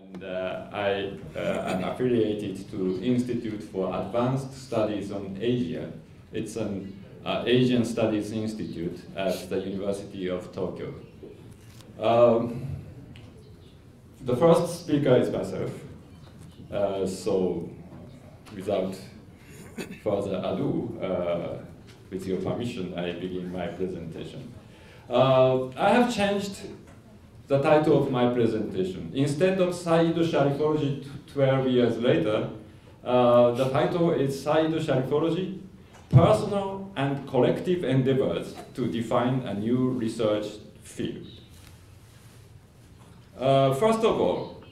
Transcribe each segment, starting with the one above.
and uh, I uh, am affiliated to Institute for Advanced Studies on Asia. It's an uh, Asian Studies Institute at the University of Tokyo. Um, the first speaker is myself, uh, so without further ado, uh, with your permission, I begin my presentation. Uh, I have changed the title of my presentation. Instead of Sayyid Sharifology 12 years later, uh, the title is Sayyid Sharifology, Personal and Collective Endeavors to Define a New Research Field. Uh, first of all,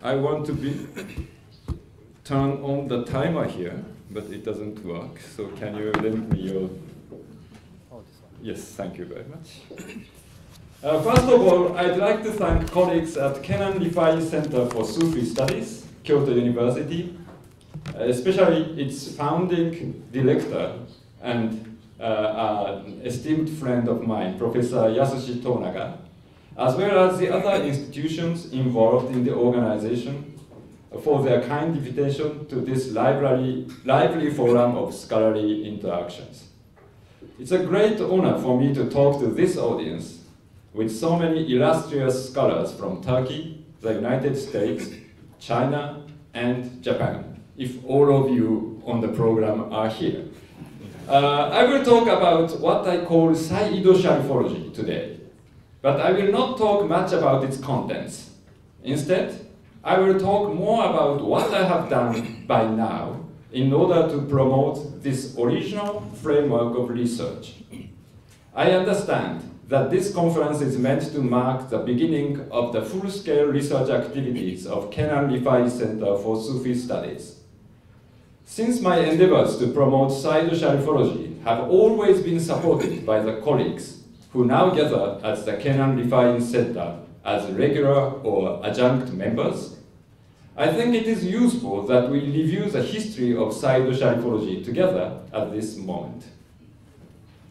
I want to be turn on the timer here, but it doesn't work. So can you lend me your? Yes, thank you very much. Uh, first of all, I'd like to thank colleagues at Kenan Rifai Center for Sufi Studies, Kyoto University, uh, especially its founding director and uh, esteemed friend of mine, Professor Yasushi Tonaga, as well as the other institutions involved in the organization for their kind invitation to this lively, lively forum of scholarly interactions. It's a great honor for me to talk to this audience with so many illustrious scholars from Turkey, the United States, China, and Japan, if all of you on the program are here. Uh, I will talk about what I call Sharifology today, but I will not talk much about its contents. Instead, I will talk more about what I have done by now in order to promote this original framework of research. I understand that this conference is meant to mark the beginning of the full-scale research activities of Kenan Rifai Center for Sufi Studies. Since my endeavors to promote Sayyid Sharifology have always been supported by the colleagues who now gather at the Kenan Rifai Center as regular or adjunct members, I think it is useful that we review the history of Sayyid Sharifology together at this moment.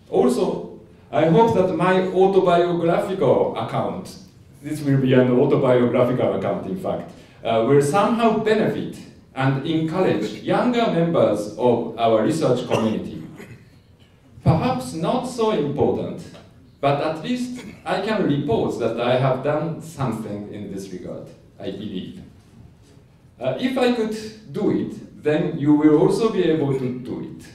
Also, I hope that my autobiographical account, this will be an autobiographical account in fact, uh, will somehow benefit and encourage younger members of our research community. Perhaps not so important, but at least I can report that I have done something in this regard, I believe. Uh, if I could do it, then you will also be able to do it.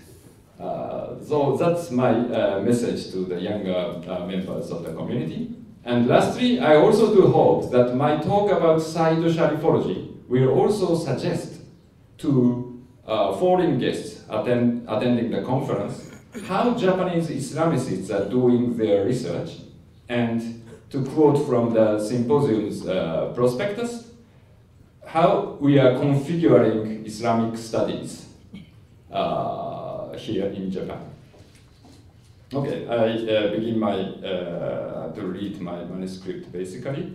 Uh, so that's my uh, message to the younger uh, members of the community. And lastly, I also do hope that my talk about Sayyid Sharifology will also suggest to uh, foreign guests attend, attending the conference how Japanese Islamicists are doing their research and to quote from the symposium's uh, prospectus, how we are configuring Islamic studies here in Japan. Okay, I uh, begin my, uh, to read my manuscript basically.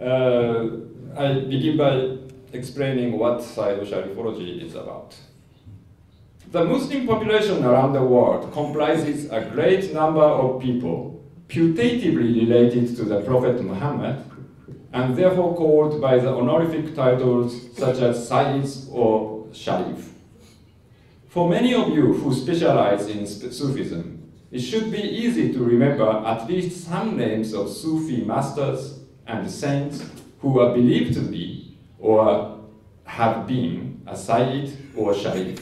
Uh, I begin by explaining what Sayyido Sharifology is about. The Muslim population around the world comprises a great number of people putatively related to the Prophet Muhammad and therefore called by the honorific titles such as Sayyids or Sharif. For many of you who specialize in Sufism, it should be easy to remember at least some names of Sufi masters and saints who are believed to be or have been a Sayyid or Sharif.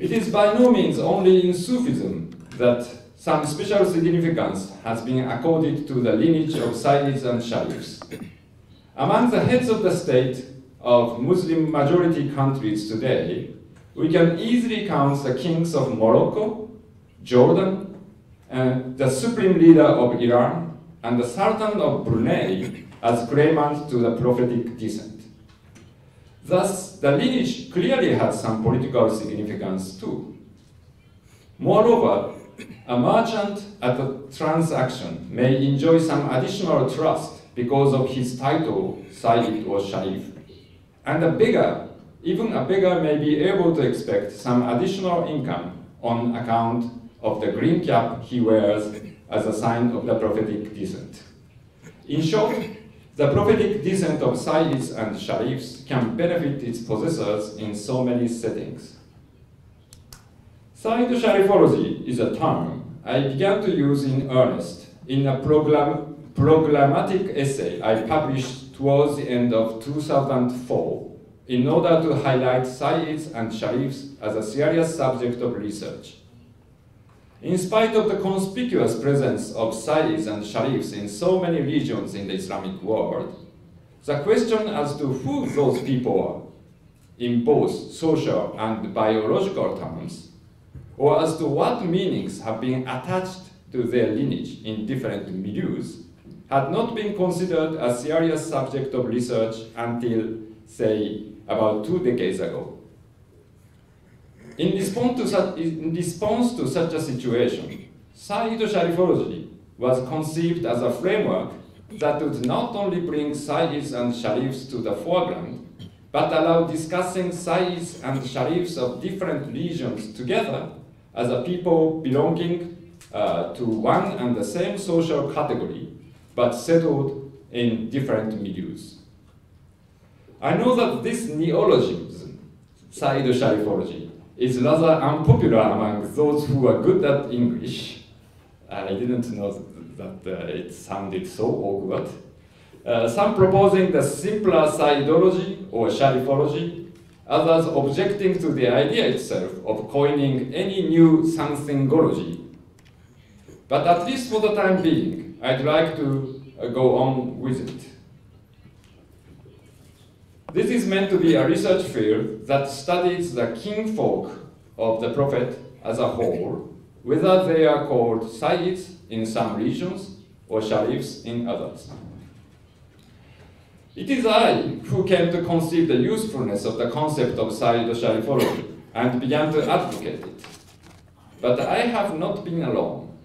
It is by no means only in Sufism that some special significance has been accorded to the lineage of Sayyids and Sharifs. Among the heads of the state of Muslim majority countries today, we can easily count the kings of Morocco, Jordan, and the supreme leader of Iran, and the Sultan of Brunei as claimants to the prophetic descent. Thus, the lineage clearly has some political significance too. Moreover, a merchant at a transaction may enjoy some additional trust because of his title, Sayyid or Sharif, and a beggar even a beggar may be able to expect some additional income on account of the green cap he wears as a sign of the prophetic descent. In short, the prophetic descent of Sayyids and Sharifs can benefit its possessors in so many settings. Sayyid Sharifology is a term I began to use in earnest in a program, programmatic essay I published towards the end of 2004 in order to highlight Sayyids and Sharifs as a serious subject of research. In spite of the conspicuous presence of Sayyids and Sharifs in so many regions in the Islamic world, the question as to who those people are, in both social and biological terms, or as to what meanings have been attached to their lineage in different milieux, had not been considered a serious subject of research until, say, about two decades ago. In response to such, in response to such a situation, Sharifology was conceived as a framework that would not only bring Sayyids and Sharifs to the foreground, but allow discussing Sayyids and Sharifs of different regions together as a people belonging uh, to one and the same social category, but settled in different milieus. I know that this neologism, Sayyid Sharifology, is rather unpopular among those who are good at English. I didn't know that, that uh, it sounded so awkward. Uh, some proposing the simpler Sayyidology or Sharifology, others objecting to the idea itself of coining any new somethingology. But at least for the time being, I'd like to uh, go on with it. This is meant to be a research field that studies the kinfolk of the Prophet as a whole, whether they are called Sayyids in some regions or Sharifs in others. It is I who came to conceive the usefulness of the concept of Sayyid Sharifology and began to advocate it. But I have not been alone.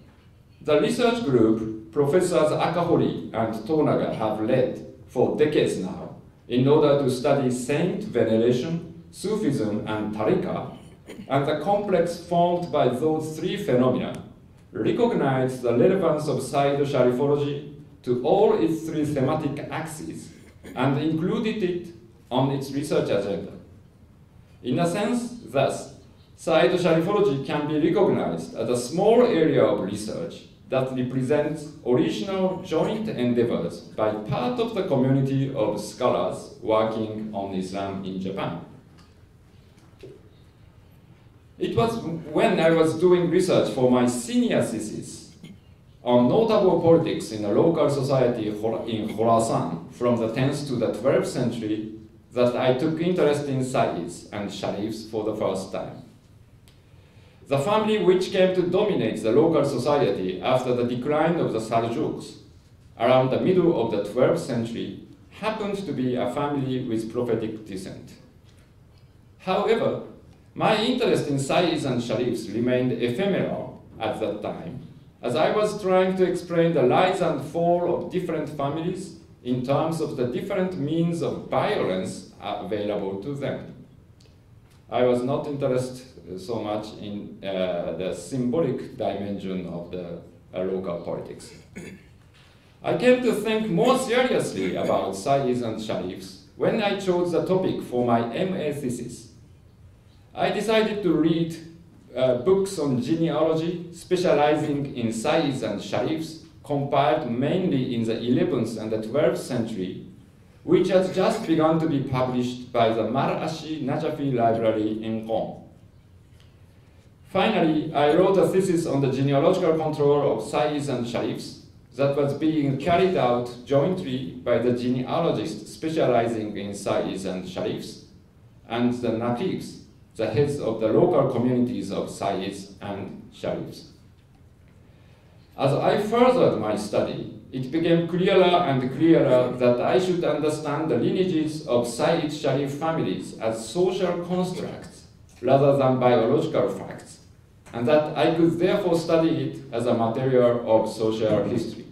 The research group Professors Akahori and Tonaga have led for decades now in order to study saint veneration, Sufism, and Tariqa, and the complex formed by those three phenomena, recognize the relevance of Sayyid Sharifology to all its three thematic axes, and included it on its research agenda. In a sense, thus, Sayyid Sharifology can be recognized as a small area of research that represents original joint endeavors by part of the community of scholars working on Islam in Japan. It was when I was doing research for my senior thesis on notable politics in a local society in Khorasan from the 10th to the 12th century that I took interest in Sayyids and Sharifs for the first time. The family which came to dominate the local society after the decline of the Seljuks around the middle of the 12th century happened to be a family with prophetic descent. However, my interest in Sayyids and Sharifs remained ephemeral at that time, as I was trying to explain the rise and fall of different families in terms of the different means of violence available to them. I was not interested so much in uh, the symbolic dimension of the uh, local politics. I came to think more seriously about Sayyids and Sharifs when I chose the topic for my MA thesis. I decided to read uh, books on genealogy specializing in Sayyids and Sharifs compiled mainly in the 11th and the 12th century, which has just begun to be published by the Marashi Najafi Library in Qom. Finally, I wrote a thesis on the genealogical control of Sayyids and Sharifs that was being carried out jointly by the genealogists specializing in Sayyids and Sharifs and the Naqibs, the heads of the local communities of Sayyids and Sharifs. As I furthered my study, it became clearer and clearer that I should understand the lineages of Sayyid Sharif families as social constructs rather than biological facts and that I could therefore study it as a material of social history.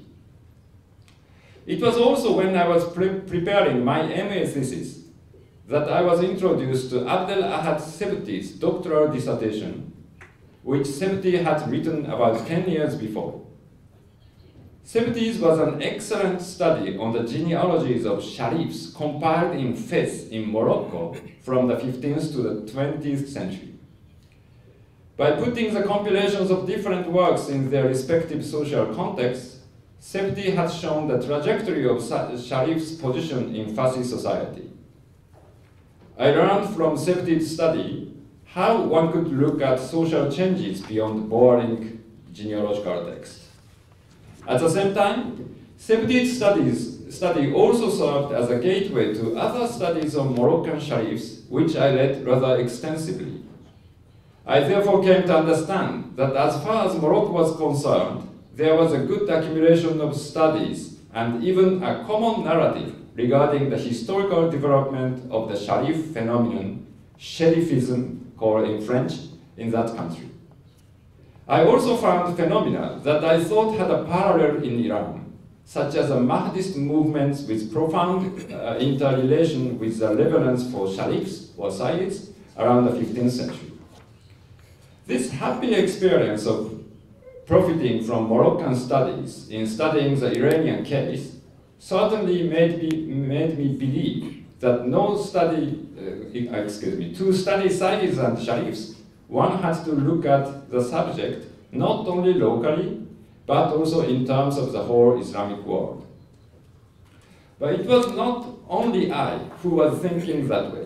It was also when I was pre preparing my MA thesis that I was introduced to Abdel Ahad Sebti's doctoral dissertation, which Sebti had written about 10 years before. Sebti's was an excellent study on the genealogies of sharifs compiled in Fez in Morocco from the 15th to the 20th century. By putting the compilations of different works in their respective social contexts, Sebti has shown the trajectory of Sharif's position in Fasi society. I learned from Sebti's study how one could look at social changes beyond boring genealogical text. At the same time, Sebti's studies study also served as a gateway to other studies on Moroccan Sharifs, which I read rather extensively. I therefore came to understand that as far as Morocco was concerned, there was a good accumulation of studies and even a common narrative regarding the historical development of the Sharif phenomenon, Sharifism called in French, in that country. I also found phenomena that I thought had a parallel in Iran, such as the Mahdist movements with profound uh, interrelation with the reverence for Sharifs or Sayyids around the 15th century. This happy experience of profiting from Moroccan studies in studying the Iranian case certainly made me, made me believe that no study, uh, excuse me, to study Sayyids and Sharifs, one has to look at the subject not only locally, but also in terms of the whole Islamic world. But it was not only I who was thinking that way.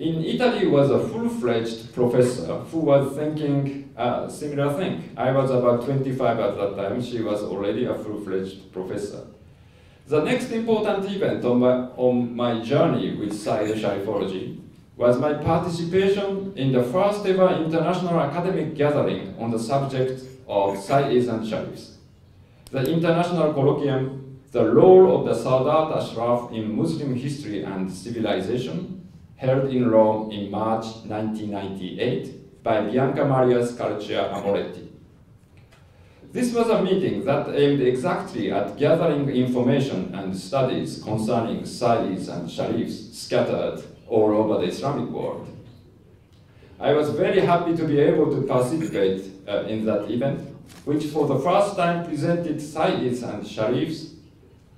In Italy was a full-fledged professor who was thinking a similar thing. I was about 25 at that time, she was already a full-fledged professor. The next important event on my, on my journey with Sayyid Sharifology was my participation in the first ever international academic gathering on the subject of Sayyids and Sharifs. The international colloquium, The Role of the Sadat Ashraf in Muslim History and Civilization, held in Rome in March 1998 by Bianca Maria Scarcia Amoretti. This was a meeting that aimed exactly at gathering information and studies concerning Sayyids and Sharifs scattered all over the Islamic world. I was very happy to be able to participate uh, in that event, which for the first time presented Sayyids and Sharifs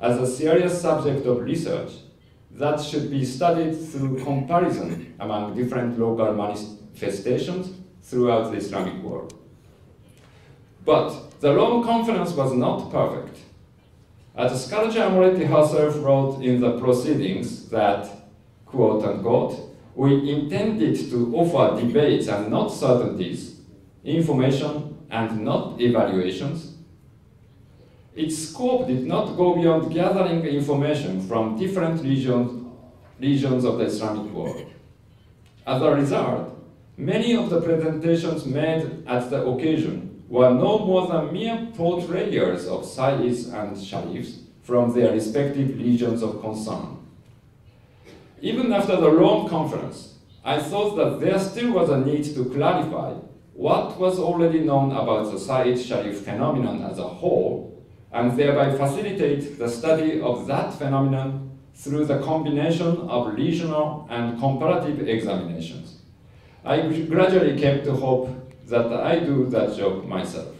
as a serious subject of research that should be studied through comparison among different local manifestations throughout the Islamic world. But the Rome conference was not perfect. As Scarcia Amoretti herself wrote in the proceedings that, quote unquote, we intended to offer debates and not certainties, information and not evaluations, its scope did not go beyond gathering information from different regions, regions of the Islamic world. As a result, many of the presentations made at the occasion were no more than mere portrayals of Sayyids and Sharifs from their respective regions of concern. Even after the Rome conference, I thought that there still was a need to clarify what was already known about the Sayyid Sharif phenomenon as a whole and thereby facilitate the study of that phenomenon through the combination of regional and comparative examinations. I gradually came to hope that I do that job myself.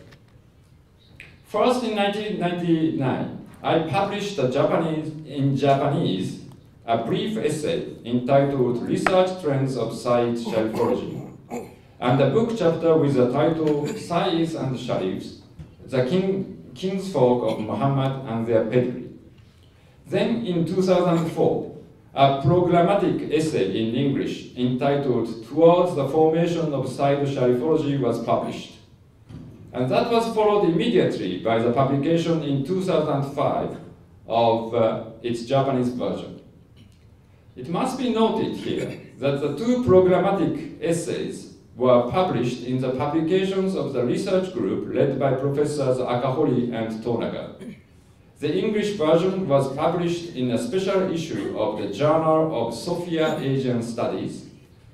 First in 1999, I published Japanese, in Japanese a brief essay entitled Research Trends of Sayyid Sharifology, and a book chapter with the title Sayyids and Sharifs, the King kinsfolk of Muhammad and their pedigree. Then in 2004, a programmatic essay in English entitled Towards the Formation of Sayyid Sharifology was published. And that was followed immediately by the publication in 2005 of uh, its Japanese version. It must be noted here that the two programmatic essays were published in the publications of the research group led by Professors Akahori and Tonaga. The English version was published in a special issue of the Journal of Sophia Asian Studies,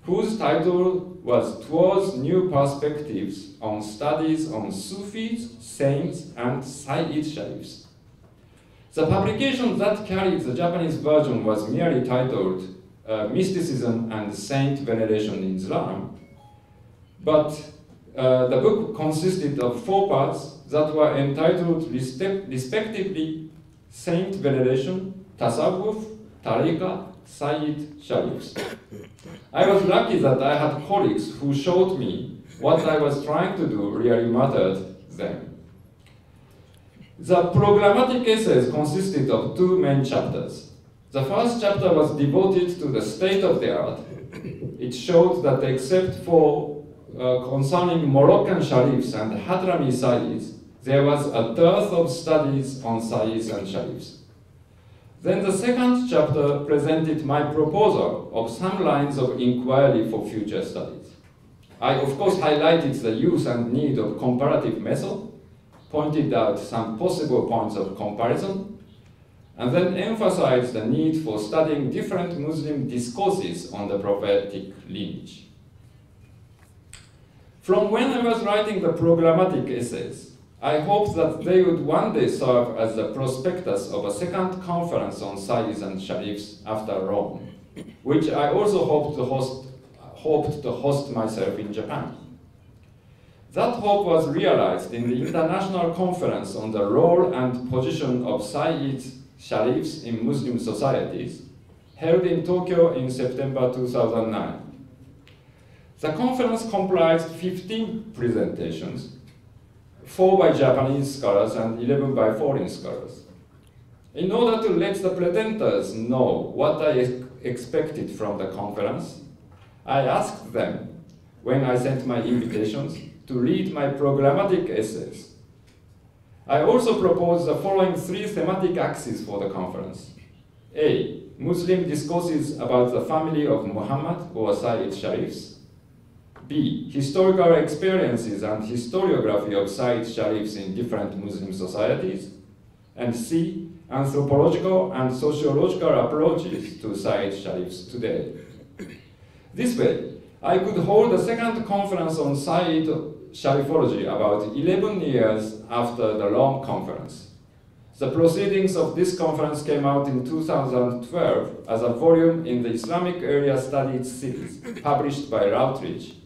whose title was Towards New Perspectives on Studies on Sufis, Saints, and Sayyid Sharifs. The publication that carried the Japanese version was merely titled uh, Mysticism and Saint Veneration in Islam, but uh, the book consisted of four parts that were entitled respectively Saint Veneration, Tasawwuf, Tariqa, Sayyid Sharifs. I was lucky that I had colleagues who showed me what I was trying to do really mattered then. The programmatic essays consisted of two main chapters. The first chapter was devoted to the state of the art. It showed that except for Uh, concerning Moroccan Sharifs and Hadrami Sayyids, there was a dearth of studies on Sayyids and Sharifs. Then the second chapter presented my proposal of some lines of inquiry for future studies. I of course highlighted the use and need of comparative method, pointed out some possible points of comparison, and then emphasized the need for studying different Muslim discourses on the prophetic lineage. From when I was writing the programmatic essays, I hoped that they would one day serve as the prospectus of a second conference on Sayyids and Sharifs after Rome, which I also hoped to host, hoped to host myself in Japan. That hope was realized in the International Conference on the Role and Position of Sayyids Sharifs in Muslim Societies, held in Tokyo in September 2009. The conference comprised 15 presentations, 4 by Japanese scholars and 11 by foreign scholars. In order to let the presenters know what I expected from the conference, I asked them, when I sent my invitations, to read my programmatic essays. I also proposed the following three thematic axes for the conference. A. Muslim discourses about the family of Muhammad or Sayyid Sharifs. B. Historical experiences and historiography of Sayyid Sharifs in different Muslim societies. And C. Anthropological and sociological approaches to Sayyid Sharifs today. This way, I could hold a second conference on Sayyid Sharifology about 11 years after the Rome conference. The proceedings of this conference came out in 2012 as a volume in the Islamic Area Studies series, published by Routledge.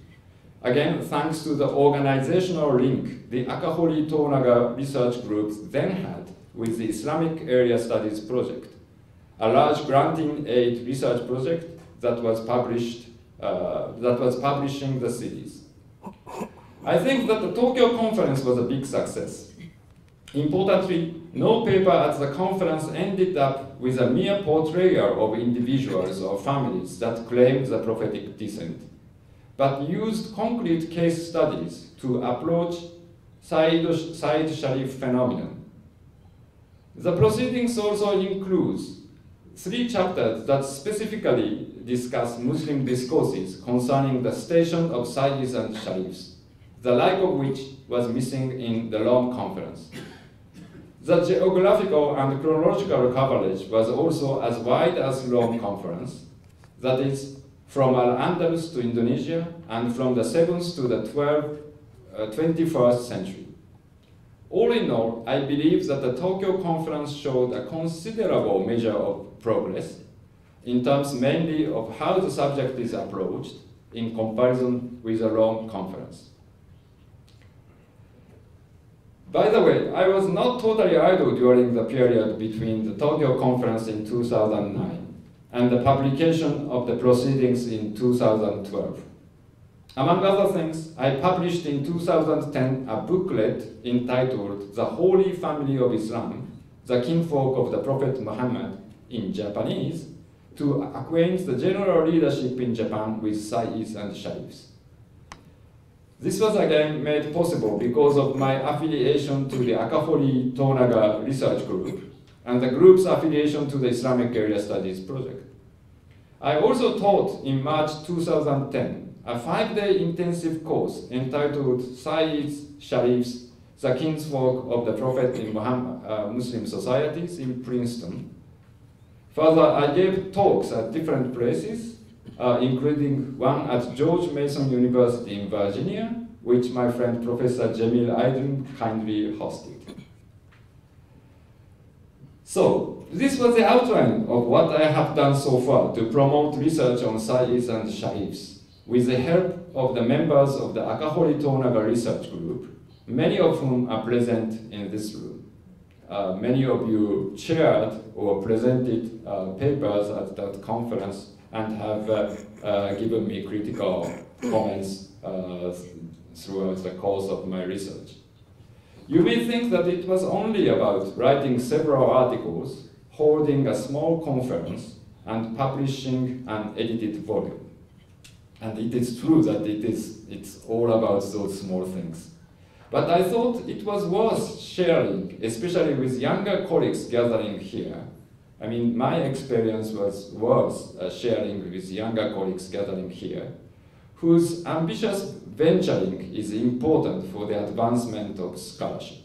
Again, thanks to the organizational link the Akahori Tonaga research group then had with the Islamic Area Studies project, a large granting aid research project that was published, uh, that was publishing the series. I think that the Tokyo conference was a big success. Importantly, no paper at the conference ended up with a mere portrayal of individuals or families that claimed the prophetic descent, but used concrete case studies to approach Sayyid, Sayyid Sharif phenomenon. The proceedings also includes three chapters that specifically discuss Muslim discourses concerning the station of Sayyids and Sharifs the like of which was missing in the Rome conference. The geographical and chronological coverage was also as wide as Rome conference, that is, from Al-Andalus to Indonesia and from the 7th to the 12th, uh, 21st century. All in all, I believe that the Tokyo conference showed a considerable measure of progress in terms mainly of how the subject is approached in comparison with the Rome conference. By the way, I was not totally idle during the period between the Tokyo conference in 2009 and the publication of the proceedings in 2012. Among other things, I published in 2010 a booklet entitled The Holy Family of Islam, the Kinfolk of the Prophet Muhammad in Japanese, to acquaint the general leadership in Japan with Sayyids and Sharifs. This was again made possible because of my affiliation to the Akahori Tonaga Research Group and the group's affiliation to the Islamic Area Studies Project. I also taught in March 2010 a five-day intensive course entitled Sayyids, Sharifs, the Kinsfolk of the Prophet in Muhammad, uh, Muslim Societies in Princeton. Further, I gave talks at different places uh, including one at George Mason University in Virginia, which my friend Professor Cemil Aydin kindly hosted. So, this was the outline of what I have done so far to promote research on Sayyids and Sharifs. with the help of the members of the Akahori Tonaga Research Group, many of whom are present in this room. Uh, many of you chaired or presented uh, papers at that conference and have uh, uh given me critical comments uh, throughout the course of my research. You may think that it was only about writing several articles, holding a small conference, and publishing an edited volume. And it is true that it is, it's all about those small things. But I thought it was worth sharing, especially with younger colleagues gathering here. I mean, my experience was worth uh, sharing with younger colleagues gathering here, whose ambitious venturing is important for the advancement of scholarship.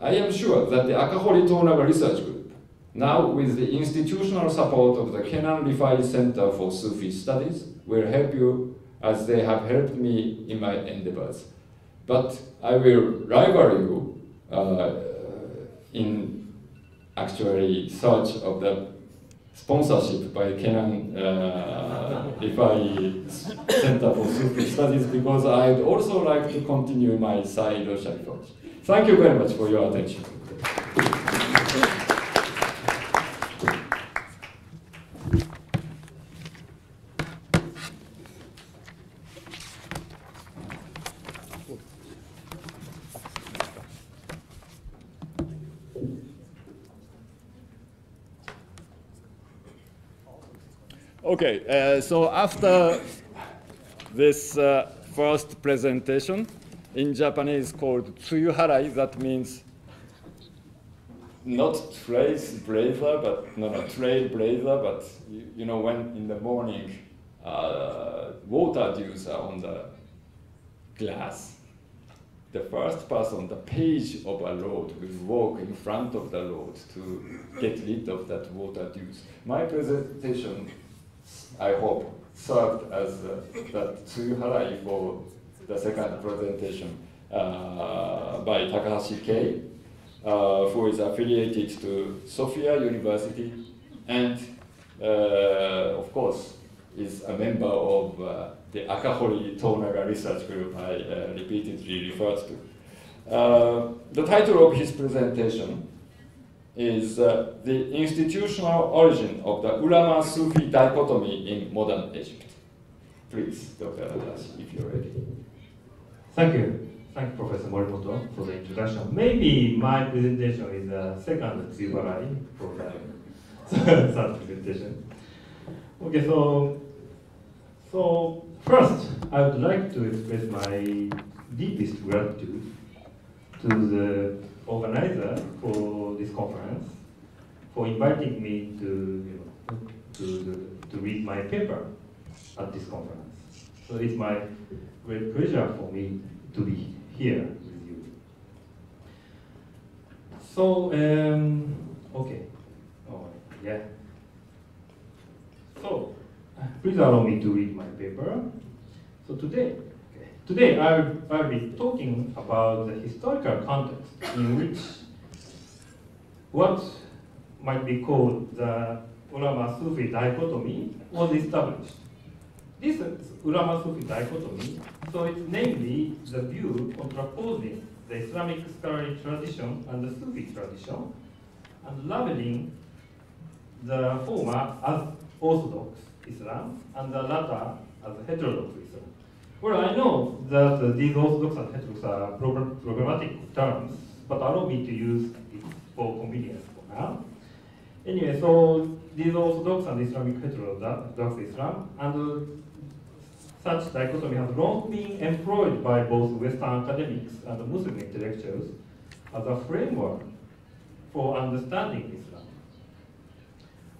I am sure that the Akahori Tonaga Research Group, now with the institutional support of the Kenan Rifai Center for Sufi Studies, will help you as they have helped me in my endeavors. But I will rival you uh, in actually search of the sponsorship by Kenan uh, Rifai Center for Sufi Studies because I'd also like to continue my side research. Thank you very much for your attention. Okay, uh, so after this uh, first presentation, in Japanese called tsuyuharai, that means not trace blazer, but no, no, trail blazer, but you, you, know when in the morning uh, water dews are on the glass, the first person, the page of a road, will walk in front of the road to get rid of that water dews. My presentation I hope, served as uh, that Tsuyuharai for the second presentation uh, by Takahashi Kei, uh, who is affiliated to Sophia University and, uh, of course, is a member of uh, the Akahori Tonaga Research Group I uh, repeatedly referred to. the title of his presentation is uh, the institutional origin of the ulama Sufi dichotomy in modern Egypt. Please, Dr. Adachi, if you're ready. Thank you. Thank you, Professor Morimoto, for the introduction. Maybe my presentation is the second Tsuyuharai for the third presentation. Okay, so, so first, I would like to express my deepest gratitude to the organizer for this conference for inviting me to, you know, to, to read my paper at this conference. So it's my great pleasure for me to be here with you. So, um, okay. Oh, yeah. So, please allow me to read my paper. So today, Today, I'll, be talking about the historical context in which what might be called the Ulama-Sufi dichotomy was established. This Ulama-Sufi dichotomy, so it's namely the view contraposing the Islamic scholarly tradition and the Sufi tradition, and labeling the former as Orthodox Islam and the latter as heterodox. Well, I know that uh, these orthodox and heterodox are problematic terms, but allow me to use it for convenience for now. Anyway, so these orthodox and Islamic heterodox Islam, and uh, such dichotomy has long been employed by both Western academics and Muslim intellectuals as a framework for understanding Islam.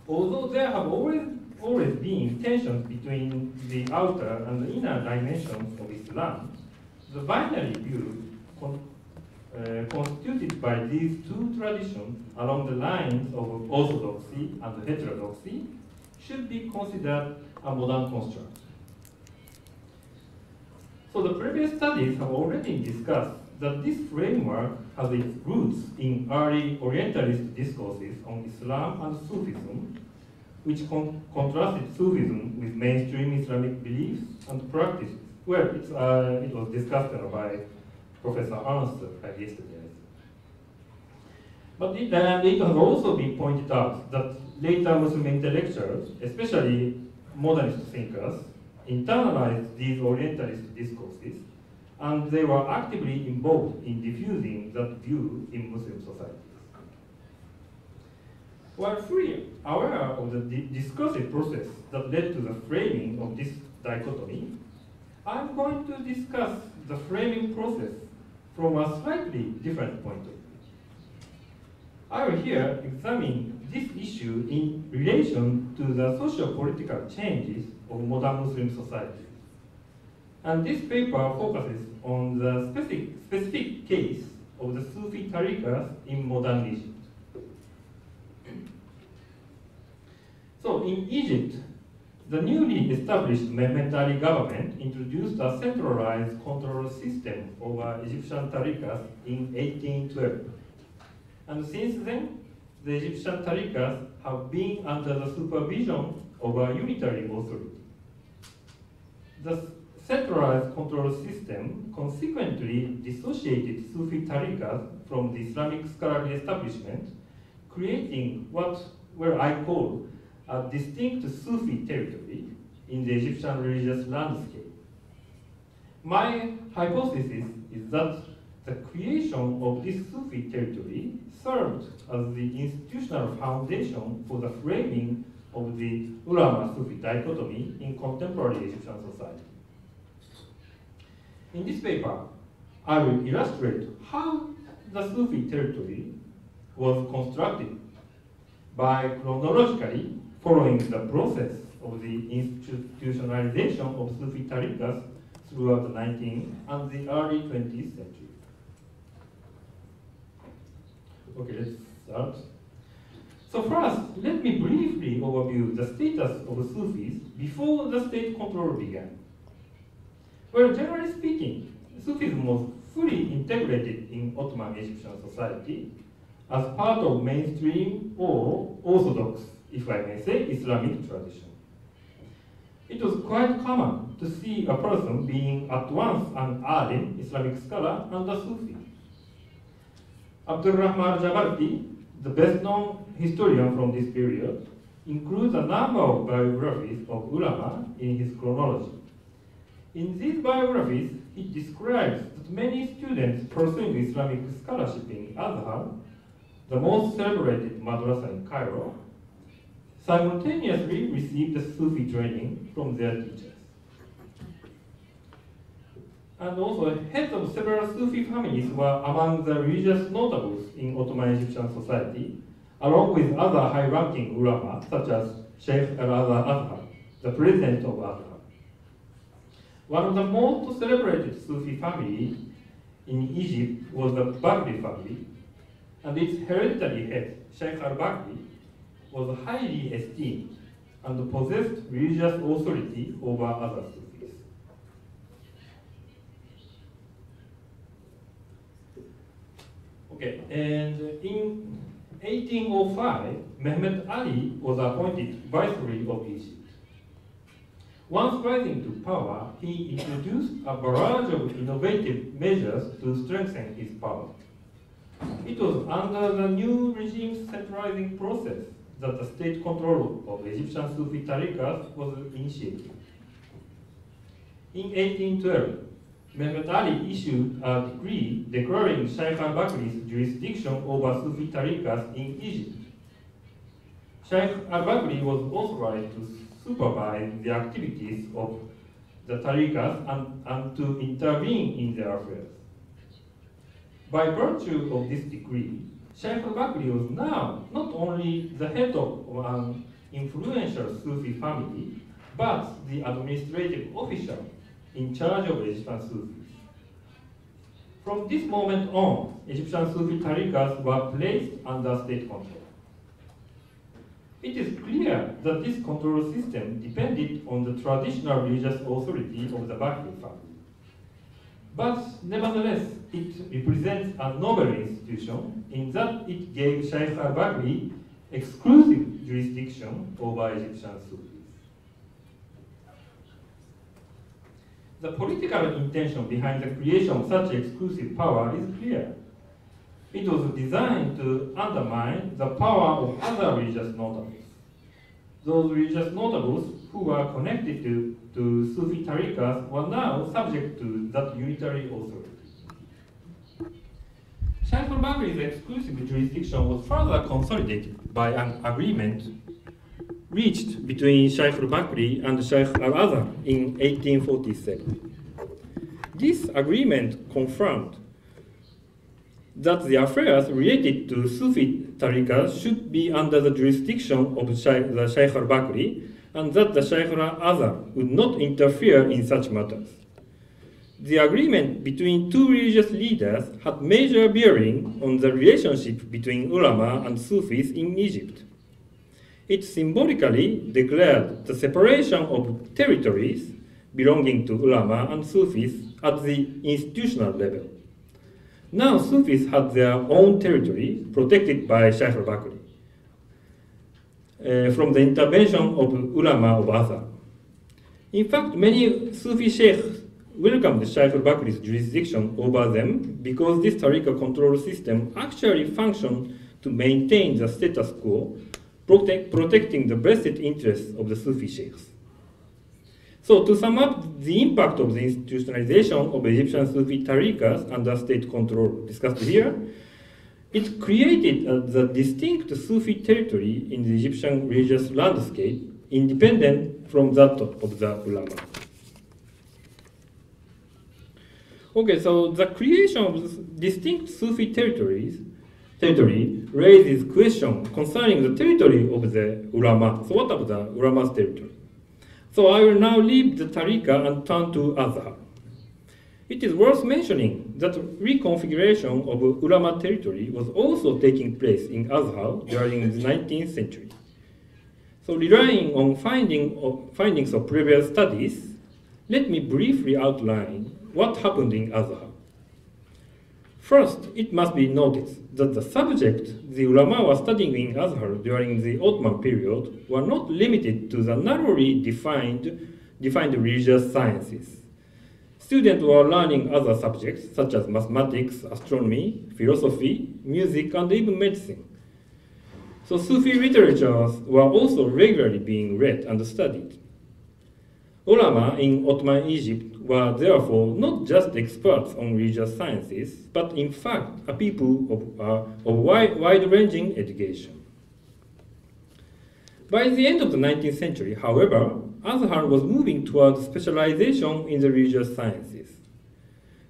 Although there have always always been tensions between the outer and the inner dimensions of Islam, the binary view con uh, constituted by these two traditions along the lines of orthodoxy and heterodoxy should be considered a modern construct. So the previous studies have already discussed that this framework has its roots in early Orientalist discourses on Islam and Sufism which con contrasted Sufism with mainstream Islamic beliefs and practices. Well, uh, it was discussed by Professor Ernst yesterday. But it, and it has also been pointed out that later Muslim intellectuals, especially modernist thinkers, internalized these Orientalist discourses, and they were actively involved in diffusing that view in Muslim societies. While fully aware of the discursive process that led to the framing of this dichotomy, I'm going to discuss the framing process from a slightly different point of view. I will here examine this issue in relation to the socio-political changes of modern Muslim society. And this paper focuses on the specific, specific case of the Sufi tariqas in modern Egypt. So in Egypt, the newly established Mehmet government introduced a centralized control system over Egyptian tariqas in 1812. And since then, the Egyptian tariqas have been under the supervision of a unitary authority. The centralized control system consequently dissociated Sufi tariqas from the Islamic scholarly establishment, creating what where I call a distinct Sufi territory in the Egyptian religious landscape. My hypothesis is that the creation of this Sufi territory served as the institutional foundation for the framing of the ulama-Sufi dichotomy in contemporary Egyptian society. In this paper, I will illustrate how the Sufi territory was constructed by chronologically following the process of the institutionalization of Sufi tariqas throughout the 19th and the early 20th century. Okay, let's start. So first, let me briefly overview the status of the Sufis before the state control began. Well, generally speaking, Sufism was fully integrated in Ottoman Egyptian society as part of mainstream or orthodox, if I may say, Islamic tradition. It was quite common to see a person being at once an alim, Islamic scholar, and a Sufi. Abdul Rahman Jabarti, the best-known historian from this period, includes a number of biographies of ulama in his chronology. In these biographies, he describes that many students pursuing Islamic scholarship in Azhar, the most celebrated madrasa in Cairo, simultaneously received the Sufi training from their teachers and also heads of several Sufi families were among the religious notables in Ottoman Egyptian society, along with other high-ranking ulama such as Sheikh al-Azhar Azhar, the president of Azhar. One of the most celebrated Sufi families in Egypt was the Bakri family, and its hereditary head, Sheikh al-Bakri, was highly esteemed and possessed religious authority over other Sufis. Okay, and in 1805, Mehmet Ali was appointed Viceroy of Egypt. Once rising to power, he introduced a barrage of innovative measures to strengthen his power. It was under the new regime's centralizing process that the state control of Egyptian Sufi tariqas was initiated. In 1812, Mehmet Ali issued a decree declaring Sheikh al-Bakri's jurisdiction over Sufi tariqas in Egypt. Sheikh al-Bakri was authorized to supervise the activities of the tariqas and, and to intervene in their affairs. By virtue of this decree, Sheikh al-Bakri was now not only the head of an influential Sufi family, but the administrative official in charge of Egyptian Sufis. From this moment on, Egyptian Sufi tariqas were placed under state control. It is clear that this control system depended on the traditional religious authority of the Bakri family. But nevertheless, it represents a noble institution in that it gave Sheikh al-Bakri exclusive jurisdiction over Egyptian Sufis. The political intention behind the creation of such exclusive power is clear. It was designed to undermine the power of other religious notables. Those religious notables who were connected to, to Sufi tariqas were now subject to that unitary authority. Shaykh al-Bakri's exclusive jurisdiction was further consolidated by an agreement reached between Shaykh al-Bakri and Shaykh al-Azhar in 1847. This agreement confirmed that the affairs related to Sufi tariqas should be under the jurisdiction of the Shaykh al-Bakri and that the Shaykh al-Azhar would not interfere in such matters. The agreement between two religious leaders had major bearing on the relationship between ulama and Sufis in Egypt. It symbolically declared the separation of territories belonging to ulama and Sufis at the institutional level. Now Sufis had their own territory protected by Shaykh al-Bakri uh, from the intervention of ulama of Azhar. In fact, many Sufi sheikhs welcomed Shaykh al-Bakri's jurisdiction over them because this tariqa control system actually functioned to maintain the status quo, protect, protecting the vested interests of the Sufi sheikhs. So to sum up the impact of the institutionalization of Egyptian Sufi tariqas under state control discussed here, it created uh, the distinct Sufi territory in the Egyptian religious landscape, independent from that of the ulama. Okay, so the creation of distinct Sufi territories territory raises question concerning the territory of the ulama. So what about the ulama's territory? So I will now leave the tariqa and turn to Azhar. It is worth mentioning that reconfiguration of ulama territory was also taking place in Azhar during the 19th century. So relying on finding of, findings of previous studies, let me briefly outline what happened in Azhar. First, it must be noted that the subject the ulama were studying in Azhar during the Ottoman period were not limited to the narrowly defined, defined religious sciences. Students were learning other subjects such as mathematics, astronomy, philosophy, music, and even medicine. So Sufi literatures were also regularly being read and studied. Ulama in Ottoman Egypt were therefore not just experts on religious sciences, but in fact a people of, uh, of wide, wide-ranging education. By the end of the 19th century, however, Azhar was moving towards specialization in the religious sciences.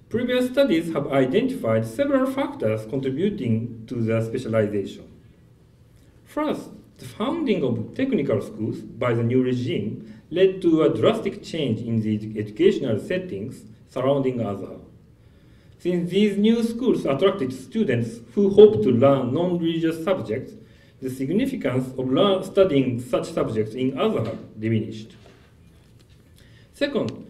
Previous studies have identified several factors contributing to the specialization. First, the founding of technical schools by the new regime led to a drastic change in the educational settings surrounding Azhar. Since these new schools attracted students who hoped to learn non-religious subjects, the significance of studying such subjects in Azhar diminished. Second,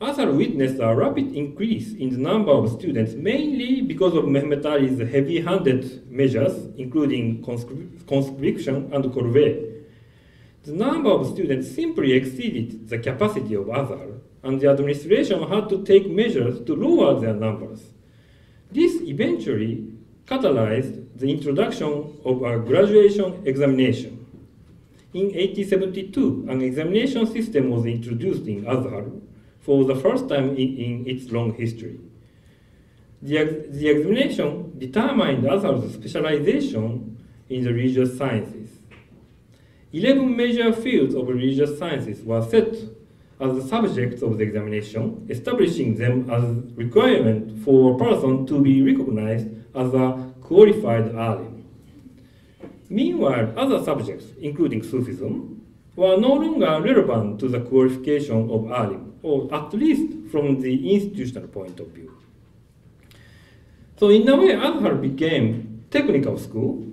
Azhar witnessed a rapid increase in the number of students, mainly because of Mehmet Ali's heavy-handed measures, including conscription and corvée the number of students simply exceeded the capacity of Azhar, and the administration had to take measures to lower their numbers. This eventually catalyzed the introduction of a graduation examination. In 1872, an examination system was introduced in Azhar for the first time in, in its long history. The, the examination determined Azhar's specialization in the religious sciences. 11 major fields of religious sciences were set as the subjects of the examination, establishing them as requirement for a person to be recognized as a qualified alim. Meanwhile, other subjects, including Sufism, were no longer relevant to the qualification of alim, or at least from the institutional point of view. So in a way, Azhar became technical school,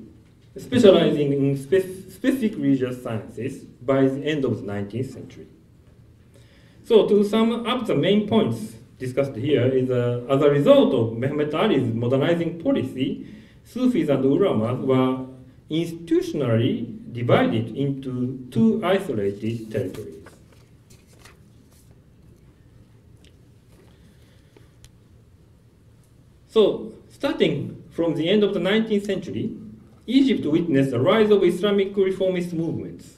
specializing in specific specific religious sciences by the end of the 19th century. So to sum up the main points discussed here is uh, as a result of Mehmet Ali's modernizing policy, Sufis and ulamas were institutionally divided into two isolated territories. So, starting from the end of the 19th century, Egypt witnessed the rise of Islamic reformist movements.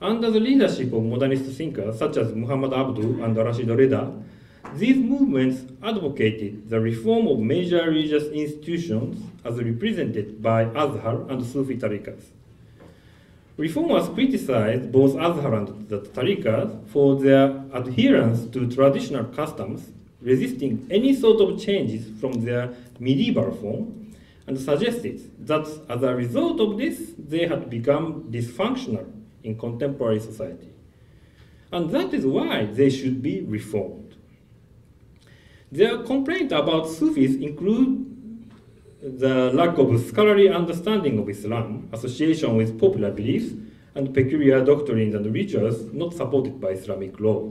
Under the leadership of modernist thinkers such as Muhammad Abduh and Rashid Reda, these movements advocated the reform of major religious institutions as represented by Azhar and Sufi tariqas. Reformers criticized both Azhar and the tariqas for their adherence to traditional customs, resisting any sort of changes from their medieval form, and suggested that as a result of this, they had become dysfunctional in contemporary society. And that is why they should be reformed. Their complaint about Sufis include the lack of scholarly understanding of Islam, association with popular beliefs, and peculiar doctrines and rituals not supported by Islamic law.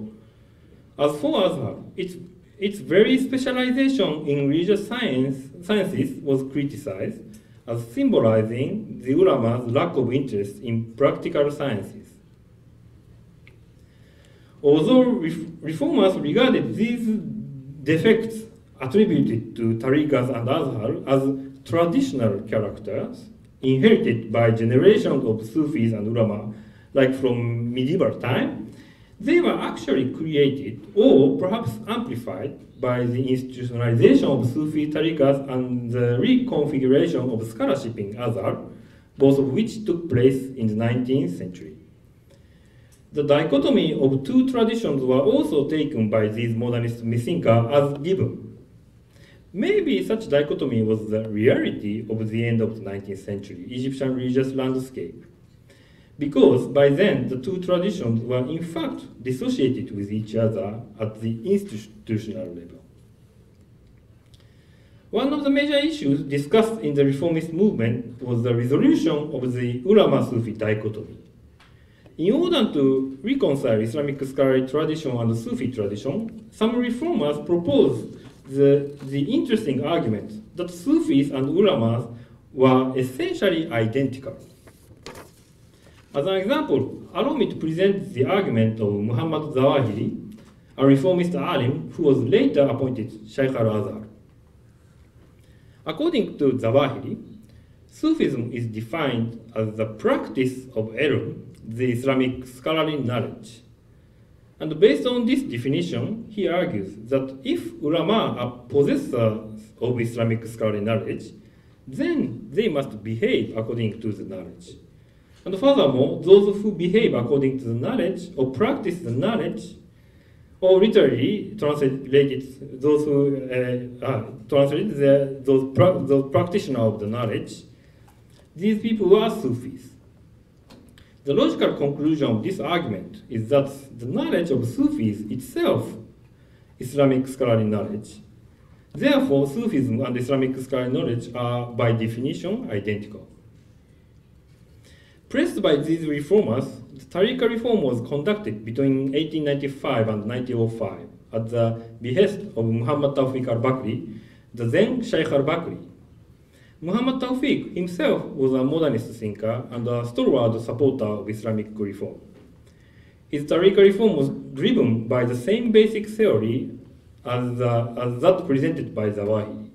As for Azhar, its, its very specialization in religious science, sciences was criticized as symbolizing the ulama's lack of interest in practical sciences. Although reformers regarded these defects attributed to Tariqas and Azhar as traditional characters inherited by generations of Sufis and ulama, like from medieval time, they were actually created or perhaps amplified by the institutionalization of Sufi tariqas and the reconfiguration of scholarship in Azhar, both of which took place in the 19th century. The dichotomy of two traditions were also taken by these modernist thinkers as given. Maybe such dichotomy was the reality of the end of the 19th century Egyptian religious landscape because by then the two traditions were in fact dissociated with each other at the institutional level. One of the major issues discussed in the reformist movement was the resolution of the ulama-Sufi dichotomy. In order to reconcile Islamic scholarly tradition and Sufi tradition, some reformers proposed the, the interesting argument that Sufis and ulamas were essentially identical. As an example, allow me to present the argument of Muhammad Zawahiri, a reformist alim who was later appointed Shaykh al-Azhar. According to Zawahiri, Sufism is defined as the practice of ilm, the Islamic scholarly knowledge. And based on this definition, he argues that if ulama are possessors of Islamic scholarly knowledge, then they must behave according to the knowledge. And furthermore, those who behave according to the knowledge or practice the knowledge, or literally translated those who uh, uh, translated the, those, pra those practitioners of the knowledge, these people are Sufis. The logical conclusion of this argument is that the knowledge of Sufis itself Islamic scholarly knowledge. Therefore, Sufism and Islamic scholarly knowledge are by definition identical. Pressed by these reformers, the Tariqa reform was conducted between 1895 and 1905 at the behest of Muhammad Tawfiq al-Bakri, the then Shaykh al-Bakri. Muhammad Tawfiq himself was a modernist thinker and a stalwart supporter of Islamic reform. His Tariqa reform was driven by the same basic theory as, uh, as that presented by Zawahiri.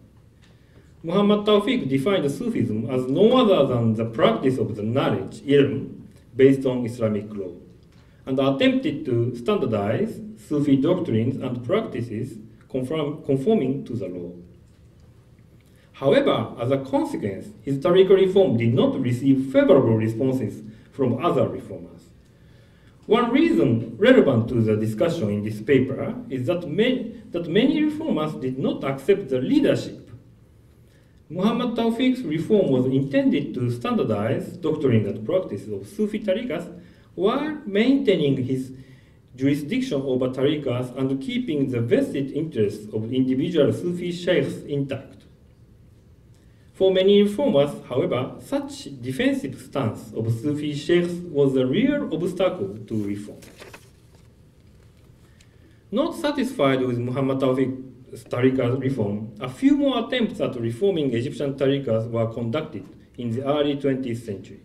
Muhammad Tawfiq defined Sufism as no other than the practice of the knowledge, ilm, based on Islamic law, and attempted to standardize Sufi doctrines and practices conform, conforming to the law. However, as a consequence, his historical reform did not receive favorable responses from other reformers. One reason relevant to the discussion in this paper is that, may, that many reformers did not accept the leadership Muhammad Tawfiq's reform was intended to standardize doctrine and practice of Sufi tariqas while maintaining his jurisdiction over tariqas and keeping the vested interests of individual Sufi sheikhs intact. For many reformers, however, such defensive stance of Sufi sheikhs was a real obstacle to reform. Not satisfied with Muhammad Tawfiq tariqah reform, a few more attempts at reforming Egyptian tariqahs were conducted in the early 20th century.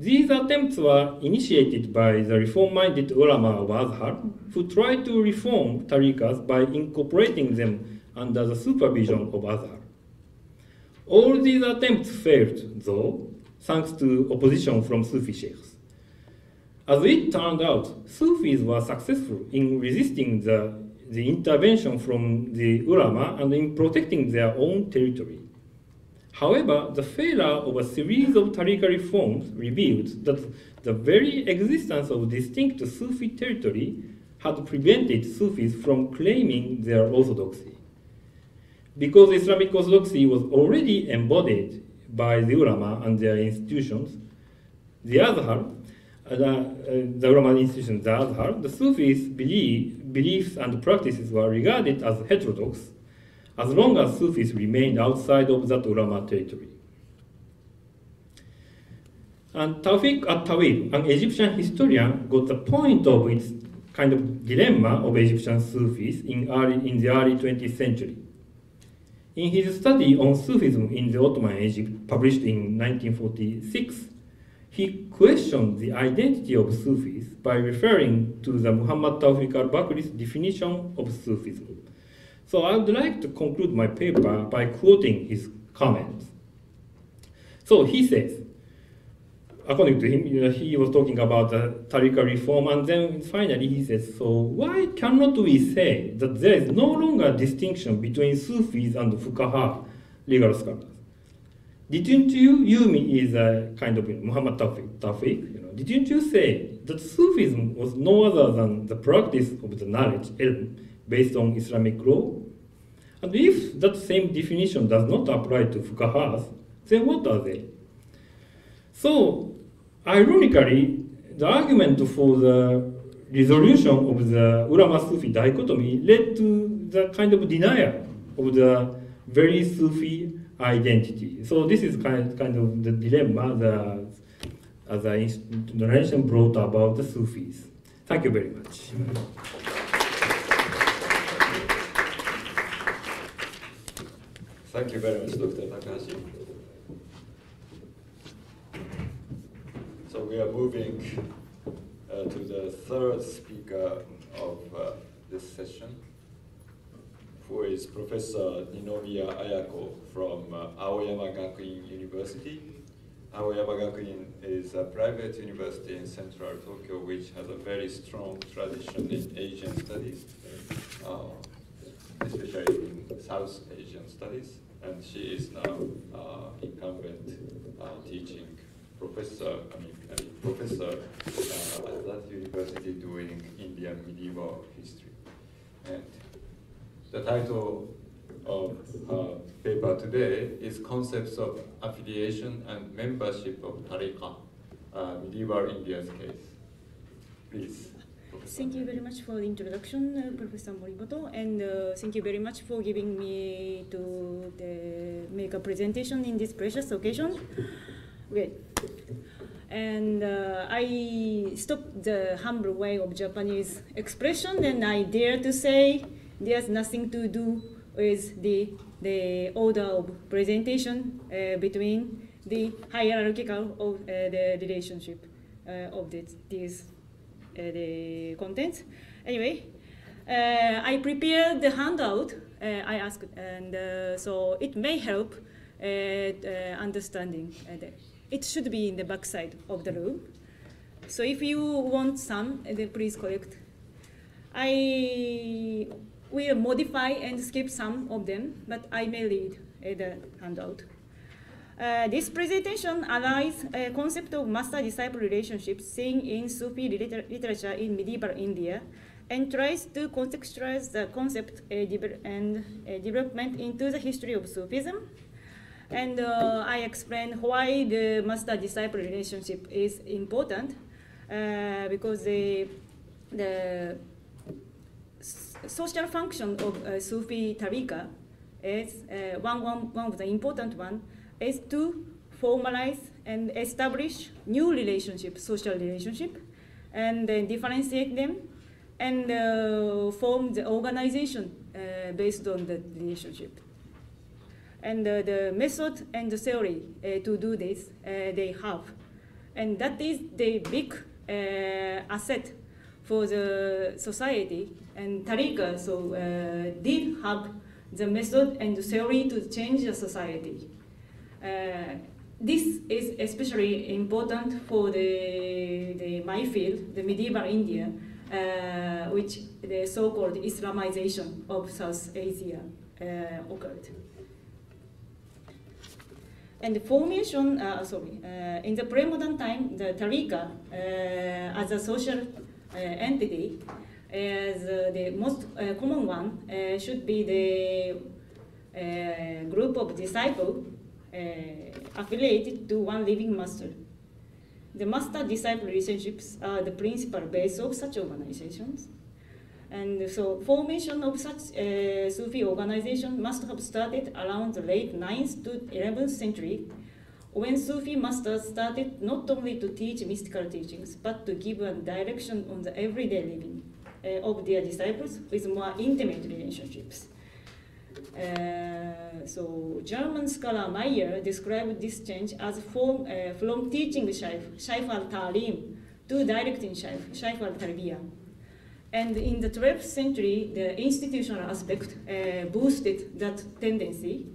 These attempts were initiated by the reform-minded ulama of Azhar, who tried to reform tariqas by incorporating them under the supervision of Azhar. All these attempts failed, though, thanks to opposition from Sufi sheikhs. As it turned out, Sufis were successful in resisting the, the intervention from the ulama and in protecting their own territory. However, the failure of a series of tariqa reforms revealed that the very existence of distinct Sufi territory had prevented Sufis from claiming their orthodoxy. Because Islamic orthodoxy was already embodied by the ulama and their institutions, the Azhar, uh, the, uh, the ulama institutions, the Azhar, the Sufis' belief, beliefs and practices were regarded as heterodox as long as Sufis remained outside of that ulama territory. And Tawfiq at-Tawil, an Egyptian historian, got the point of its kind of dilemma of Egyptian Sufis in, early, in the early 20th century. In his study on Sufism in the Ottoman Egypt, published in 1946, he questioned the identity of Sufis by referring to the Muhammad Tawfiq al-Bakri's definition of Sufism. So I would like to conclude my paper by quoting his comments. So he says, according to him, you know, he was talking about the Tariqa reform, and then finally he says, so why cannot we say that there is no longer distinction between Sufis and Fuqaha, legal scholars? Didn't you, Yumi is a kind of Muhammad Tafiq, Tawfiq you know, didn't you say that Sufism was no other than the practice of the knowledge, ilm, based on Islamic law? And if that same definition does not apply to fuqahas, then what are they? So, ironically, the argument for the resolution of the ulama-Sufi dichotomy led to the kind of denial of the very Sufi identity. So this is kind, kind of the dilemma that as the narration brought about the Sufis. Thank you very much. Thank you very much, Dr. Takahashi. So we are moving uh, to the third speaker of uh, this session, who is Professor Ninomiya Ayako from uh, Aoyama Gakuin University. Aoyama Gakuin is a private university in central Tokyo which has a very strong tradition in Asian studies. Uh, especially in South Asian studies, and she is now uh, incumbent uh, teaching professor, I mean, professor uh, at that university doing Indian medieval history. And the title of her paper today is Concepts of Affiliation and Membership of Tariqa, uh, Medieval India's Case. Please. Thank you very much for the introduction, uh, Professor Morimoto, and uh, thank you very much for giving me to the, make a presentation in this precious occasion. Okay. And uh, I stopped the humble way of Japanese expression, and I dare to say there's nothing to do with the the order of presentation uh, between the hierarchical of uh, the relationship uh, of the, these uh, the contents. Anyway, uh, I prepared the handout I asked, and so it may help understanding. It should be in the back side of the room. So if you want some, then please collect. I will modify and skip some of them, but I may read the handout. Uh, this presentation allies a concept of master-disciple relationships seen in Sufi liter literature in medieval India and tries to contextualize the concept uh, and uh, development into the history of Sufism. And uh, I explain why the master-disciple relationship is important uh, because the, the social function of Sufi tariqa is one, one, one of the important one is to formalize and establish new relationship, social relationship, and then differentiate them and uh, form the organization uh, based on the relationship. And uh, the method and the theory uh, to do this uh, they have. And that is the big uh, asset for the society. And Tariqa so, did have the method and the theory to change the society. This is especially important for the, the my field, the medieval India, uh, which the so-called Islamization of South Asia uh, occurred. And the formation, uh, sorry, uh, in the pre-modern time, the tariqa uh, as a social uh, entity, as uh, the most uh, common one, uh, should be the uh, group of disciples uh, affiliated to one living master. The master-disciple relationships are the principal base of such organizations. And so formation of such uh, Sufi organization must have started around the late 9th to 11th century when Sufi masters started not only to teach mystical teachings but to give a direction on the everyday living uh, of their disciples with more intimate relationships. Uh, so German scholar Meier described this change as form, uh, from teaching Shaif, Shaif al-Talim to directing Shaif, Shaif al-Tarbiyah. And in the 12th century, the institutional aspect uh, boosted that tendency.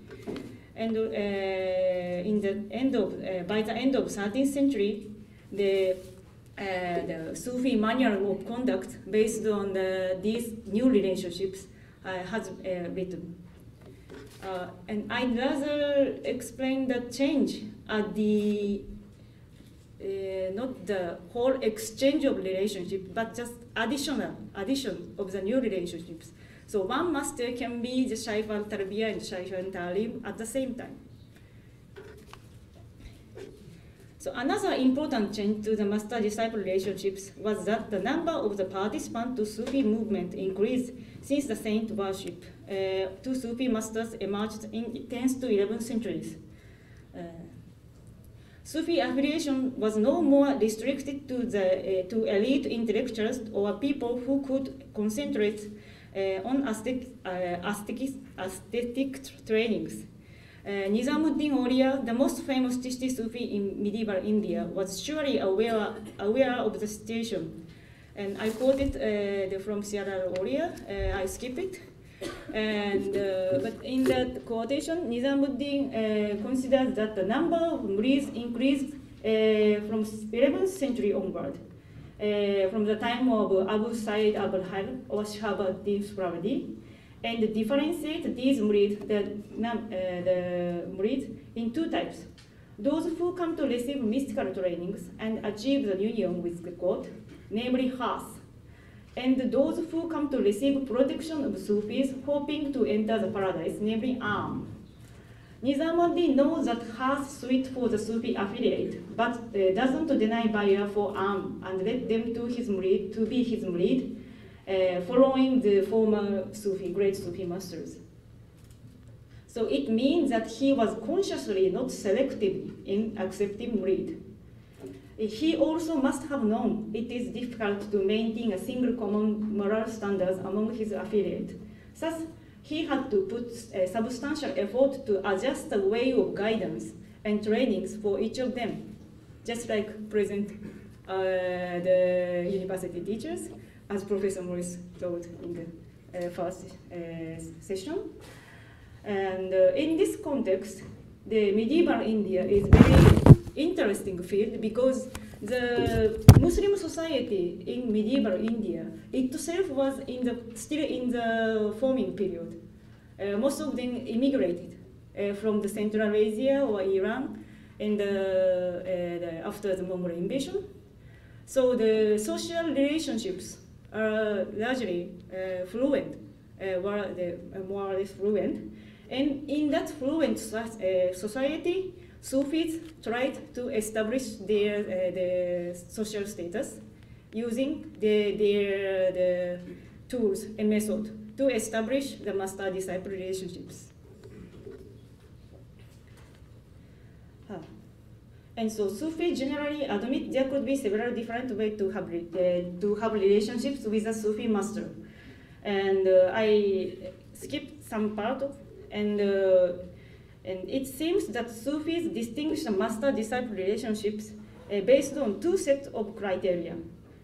And uh, in the end of, uh, by the end of 13th century, the, uh, the Sufi manual of conduct based on the, these new relationships uh, has uh, written. Uh, and I'd rather explain the change at the uh, not the whole exchange of relationship, but just additional addition of the new relationships. So one master can be the Shaif al Tarbiyah and Shaif al Talim at the same time. So another important change to the master-disciple relationships was that the number of the participants to Sufi movement increased since the saint worship. Uh, two Sufi masters emerged in 10th to 11th centuries. Uh, Sufi affiliation was no more restricted to, the, uh, to elite intellectuals or people who could concentrate uh, on aesthetic, uh, aesthetic, aesthetic trainings. Uh, Nizamuddin Aulia, the most famous Chishti Sufi in medieval India, was surely aware, aware of the situation. And I quoted uh, the, from Siyar al-Auliya, uh, I skip it. And, uh, but in that quotation, Nizamuddin uh, considers that the number of murids increased uh, from 11th century onward. Uh, from the time of Abu Sa'id Abu'l-Khayr or Shahabuddin Suhrawardi, and differentiate these murid, the, uh, the murid, in two types. Those who come to receive mystical trainings and achieve the union with the God, namely Has, and those who come to receive protection of Sufis hoping to enter the paradise, namely Am. Nizamuddin knows that Has sweet for the Sufi affiliate, but uh, doesn't deny Bayah for Am and let them to his murid to be his murid uh, following the former Sufi, great Sufi masters. So it means that he was consciously not selective in accepting murid. He also must have known it is difficult to maintain a single common moral standards among his affiliates. Thus, he had to put a substantial effort to adjust the way of guidance and trainings for each of them, just like present uh, the university teachers as Professor Morris told in the uh, first uh, session. And uh, in this context, the medieval India is very interesting field because the Muslim society in medieval India itself was in the, still in the forming period. Uh, most of them immigrated uh, from the Central Asia or Iran in the, uh, the, after the Mongol invasion. So the social relationships are largely uh, fluent, uh, were uh, more or less fluent. And in that fluent society, Sufis tried to establish their the social status using the, their the tools and method to establish the master-disciple relationships. Huh. And so Sufi generally admit there could be several different ways to have, uh, to have relationships with a Sufi master. And uh, I skipped some part of, and uh, And it seems that Sufis distinguish the master-disciple relationships uh, based on two sets of criteria.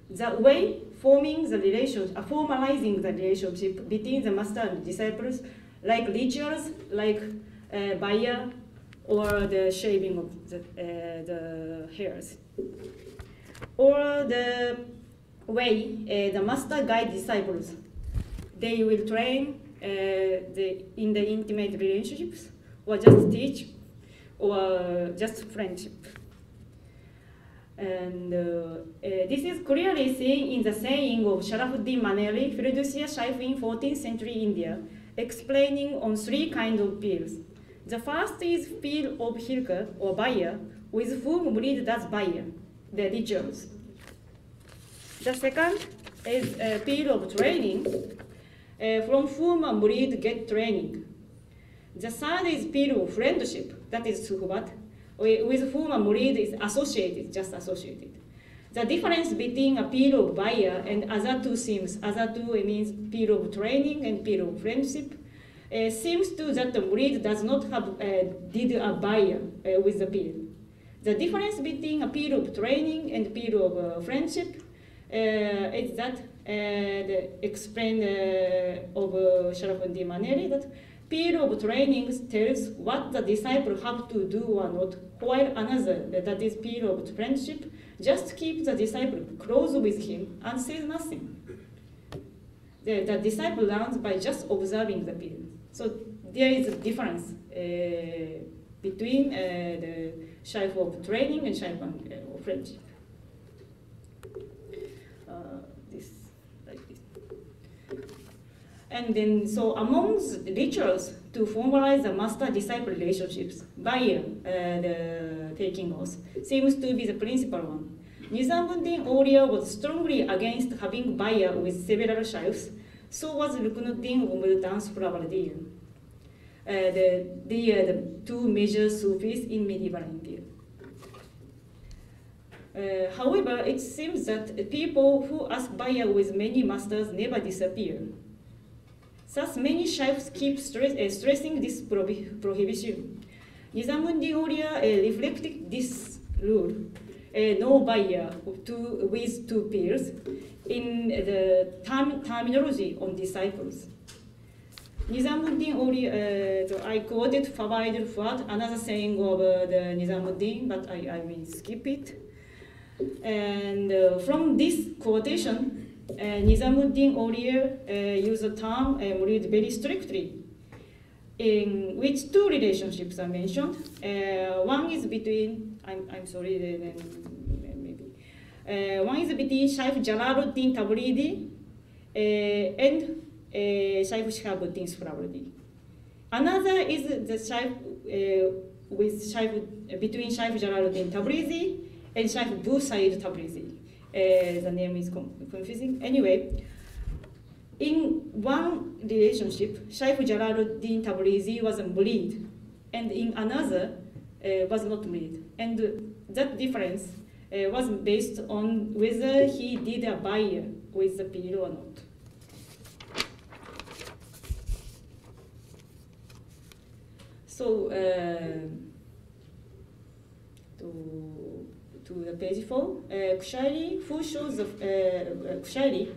The way forming the relation, uh, formalizing the relationship between the master and disciples, like rituals, like uh, or the shaving of the, uh, the hairs. Or the way uh, the master guide disciples. They will train uh, the, in the intimate relationships, or just teach, or just friendship. And uh, uh, this is clearly seen in the saying of Sharafuddin Maneri, Firdausia Shaif in 14th century India, explaining on three kinds of pirs. The first is pir of Hilka or bayah, with whom Murid does bayah, the rituals. The second is a pir of training, uh, from whom a Murid get training. The third is of friendship, that is suhbat, with whom a murid is associated, just associated. The difference between a of bayah and other two seems, other two means of training and of friendship, uh, seems to that the murid does not have uh, did a bayah uh, with the pir. The difference between a pir of training and pir of uh, friendship uh, is that uh, the explained of uh, Sharafuddin Maneri that pir of training tells what the disciple have to do or not, while another, that is pir of friendship, just keep the disciple close with him and says nothing. The, the disciple learns by just observing the pir. So there is a difference uh, between uh, the shaif of training and uh, of friendship. Uh, this, like this. And then, so amongst the rituals to formalize the master-disciple relationships, bayah, uh, the taking oath, seems to be the principal one. Nizamuddin Aulia was strongly against having bayah with several shaykhs, so was Ruknuddin Umultan Suhrawardi. Uh, the, they are the two major Sufis in medieval India. Uh, however, it seems that people who ask bayah with many masters never disappear. Thus, many shaykhs keep stress, uh, stressing this prohi prohibition. Nizamuddin Aulia uh, reflected this rule, uh, no bayah to, with two pirs, in the term, terminology on disciples. Nizamuddin Aulia, uh, so I quoted Fawaid al-Fuad, another saying of uh, the Nizamuddin, but I, I will skip it. And uh, from this quotation, Nizamuddin Aulia uh, used the term murid very strictly, in which two relationships are mentioned. Uh, one is between, I'm, I'm sorry, maybe. Uh, one is between Shaykh Jalaluddin Tabrizi and uh, Shaykh Shihabuddin Suhrawardi. Another is the Shaykh uh, with Shaykh, between Shaykh Jalaluddin Tabrizi and Shaykh Bu Said Tabrizi. Uh, the name is confusing. Anyway, in one relationship, Shaykh Jalaluddin Tabrizi was murid, and in another uh, was not murid. And that difference uh, was based on whether he did a bayah with the pir or not. So, uh, to to the page four, uh, Kushairi, who shows the, uh, Kushairi,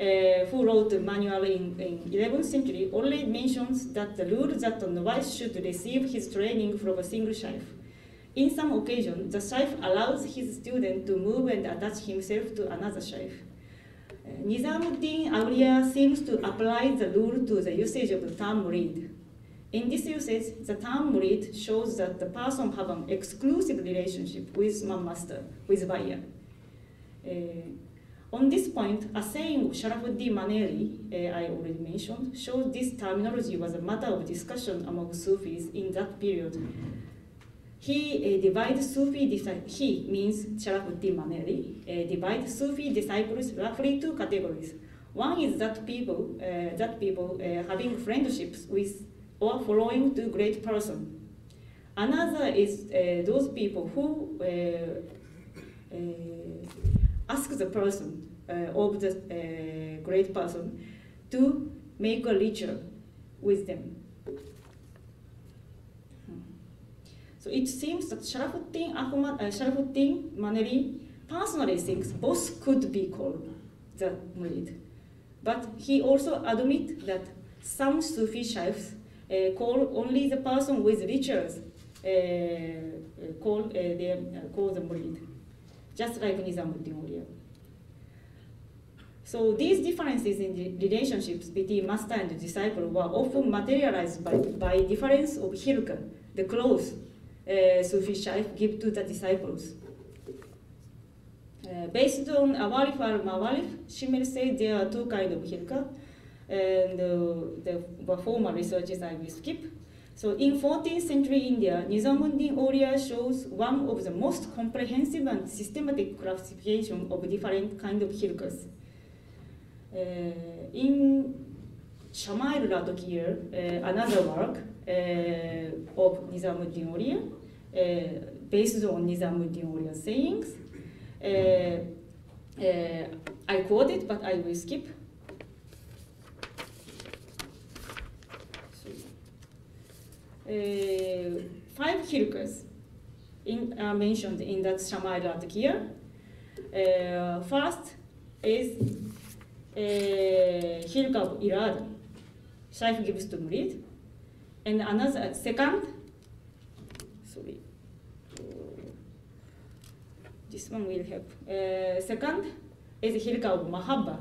uh, who wrote the manual in, in 11th century, only mentions that the rule that a novice should receive his training from a single shaykh. In some occasions, the shaykh allows his student to move and attach himself to another shaykh. Uh, Nizamuddin Aulia seems to apply the rule to the usage of the term murid. In this usage, the term murid shows that the person have an exclusive relationship with one master, with bayah. Uh, on this point, a saying of Sharafuddin Maneri, uh, I already mentioned, shows this terminology was a matter of discussion among Sufis in that period. He uh, divides Sufi, he means Sharafuddin Maneri, uh, divides Sufi disciples roughly two categories. One is that people, uh, that people uh, having friendships with or following to great person. Another is uh, those people who uh, ask the person of the great person to make a ritual with them. So it seems that Sharafuddin, Ahmad, uh, Sharafuddin Maneri personally thinks both could be called the murid. But he also admits that some Sufi shaykhs uh, call only the person with rituals uh, uh call, uh, they, uh, call the murid, just like Nizamuddin Auliya. So these differences in the relationships between master and disciple were often materialized by, by difference of hilka, the clothes uh, Sufi Shaykh give to the disciples. Uh, based on Awarif al Ma'arif, Schimmel said there are two kinds of hilka, and uh, the former researches I will skip. So in 14th century India, Nizamuddin Auliya shows one of the most comprehensive and systematic classification of different kind of hilkas. Uh, in Shamail Radokir, uh, another work uh, of Nizamuddin Auliya, based on Nizamuddin Auliya's sayings, I quote it, but I will skip. Uh, five hilkas in, uh, mentioned in that Shamail here. Uh, first is hilka of Irad. Shaykh gives to Murid. And another, second, sorry, this one will help. second is hilka of Mahabba,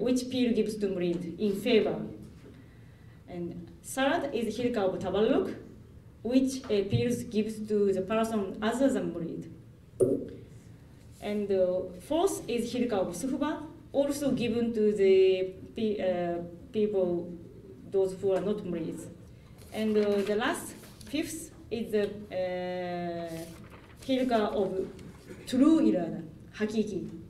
which Pir gives to Murid in favor. And Third is hilka of taballuk, which uh, Pir gives to the person other than murid. And uh, fourth is hilka of suhba, also given to the uh, people, those who are not murids. And uh, the last, fifth, is the uh, hilka of true irada, hakiki.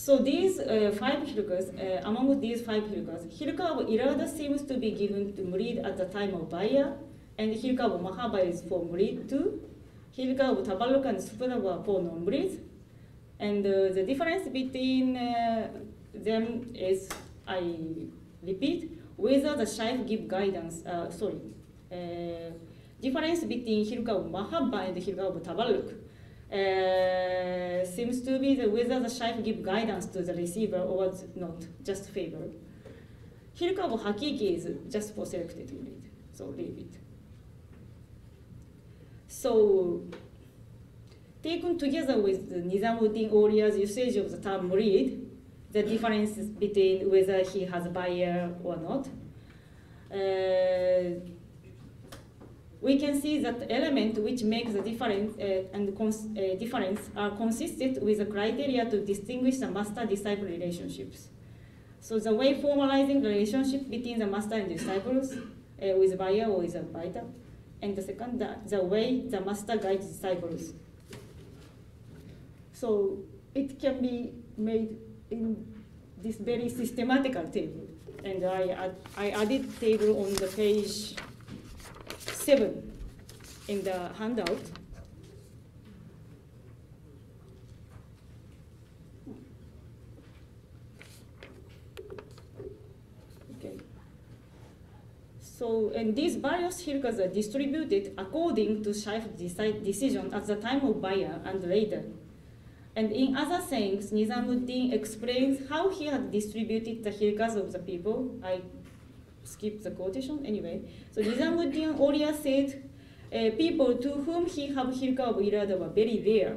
So these uh, five hilkas, uh, among these five hilkas, hilka of irada seems to be given to murid at the time of bayah, and hilka of mahaba is for murid too. Hilka of taballuk and supana were for non-murid. And uh, the difference between uh, them is, I repeat, whether the shaykh give guidance, uh, sorry, uh, difference between hilka of mahaba and hilka of taballuk uh, seems to be the, whether the shaykh give guidance to the receiver or not, just favor. Hilka of Hakiki is just for selected murid, so leave it. So, taken together with the Nizamuddin Auliya's usage of the term murid, the differences between whether he has a bayah or not, uh, we can see that element which makes the difference uh, and uh, difference are consistent with the criteria to distinguish the master-disciple relationships. So the way formalizing the relationship between the master and disciples uh, with bayah or with a baita, and the second, the, the way the master guides disciples. So it can be made in this very systematical table. And I, I added table on the page seven in the handout. Okay. So, and these various hilkas are uh, distributed according to Shaykh decision at the time of bayah and later. And in other sayings, Nizamuddin explains how he had distributed the hilkas of the people. I skip the quotation anyway. So Nizamuddin Auliya said, uh, people to whom he have hilka of irada were very rare.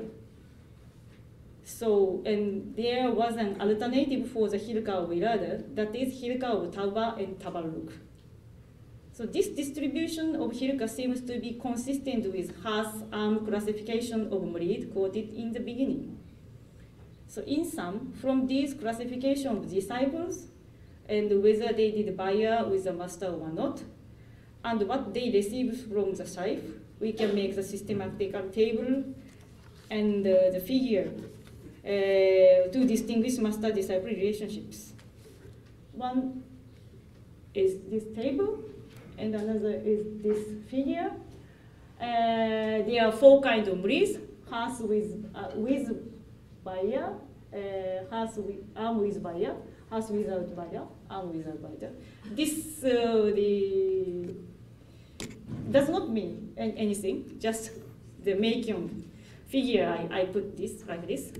So, and there was an alternative for the hilka of irada, that is hilka of tawba and taballuk. So this distribution of hilka seems to be consistent with Haas arm classification of murid quoted in the beginning. So in sum, from these classification of disciples, and whether they did bayah with the master or not, and what they received from the shaykh, we can make the systematical table and uh, the figure uh, to distinguish master-disciple relationships. One is this table, and another is this figure. Uh, there are four kinds of murids, Has with, uh, with bayah, uh, has with, arm with bayah, house without bayah, arm without bayah. This uh, the does not mean anything. Just the making figure. I, I put this like this.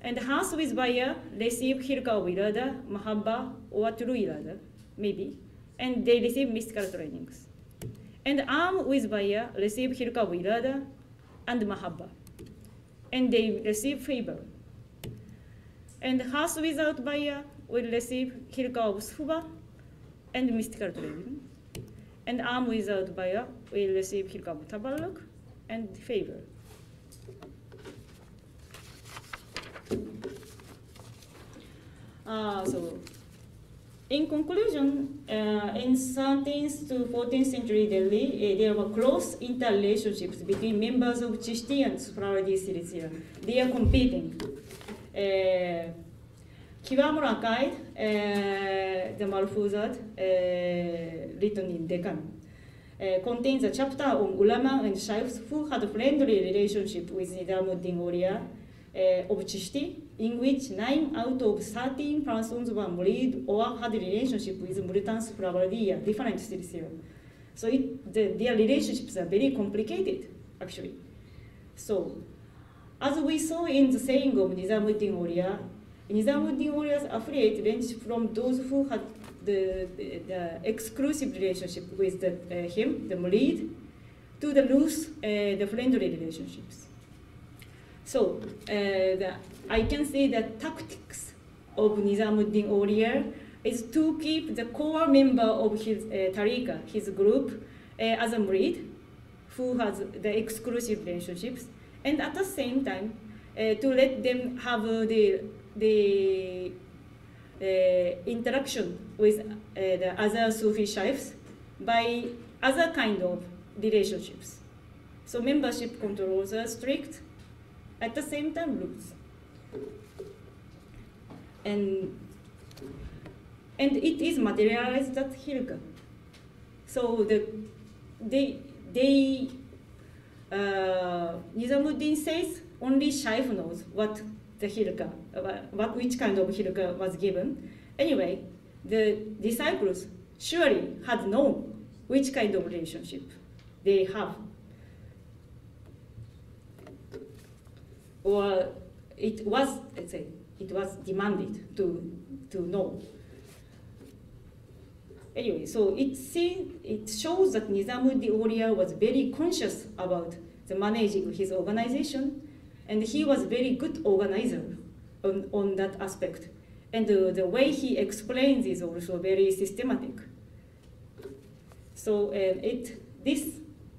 And house with bayah receive hilka of irada, mahabba, or true irada, maybe. And they receive mystical trainings. And arm with bayah receive hilka of irada and mahabba. And they receive favor. And house without bayah will receive hilka of suba and mystical training. And arm without bayah will receive hilka of tabarruk and favor. Uh, so, in conclusion, uh, in 13th to 14th century Delhi, uh, there were close interrelationships between members of Chishti and Suhrawardi silsila. They are competing. Uh, Kiwamura guide, uh, the Malfuzat, uh, written in Deccan, uh, contains a chapter on ulama and shaykhs who had a friendly relationship with Nizamuddin Aulia uh, of Chishti, in which 9 out of 13 persons were married or had a relationship with Multans Flavadia, different here. So it, the, their relationships are very complicated, actually. So, as we saw in the saying of Nizamuddin Aulia, Nizamuddin Aulia's affiliate ranged from those who had the, the, the exclusive relationship with the, uh, him, the murid, to the loose, uh, the friendly relationships. So uh, the, I can say that tactics of Nizamuddin Aulia is to keep the core member of his uh, tariqa, his group, uh, as a murid, who has the exclusive relationships, and at the same time uh, to let them have the the uh, interaction with uh, the other Sufi by other kind of relationships. So membership controls are strict, at the same time loose. And, and it is materialized at Hilka. So the, they, they uh, Nizamuddin says only Shaykh knows what the Hilka, what, which kind of Hilka was given. Anyway, the disciples surely had known which kind of relationship they have. Or it was, let's say, it was demanded to, to know. Anyway, so it, it shows that Nizamuddin Aulia was very conscious about the managing his organization, and he was very good organizer on, on that aspect. And the, the way he explains is also very systematic. So uh, it, this,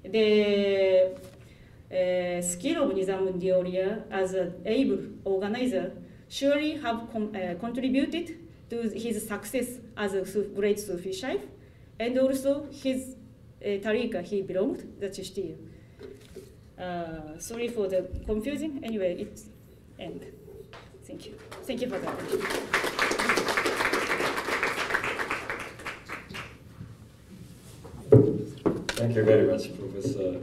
the uh, skill of Nizamuddin Aulia as an able organizer surely have uh, contributed to his success as a great Sufi Shaykh, and also his uh, tariqa he belonged, the Chishtiya. Uh, sorry for the confusing. Anyway, it's end. Thank you. Thank you for that. Thank you very much, Professor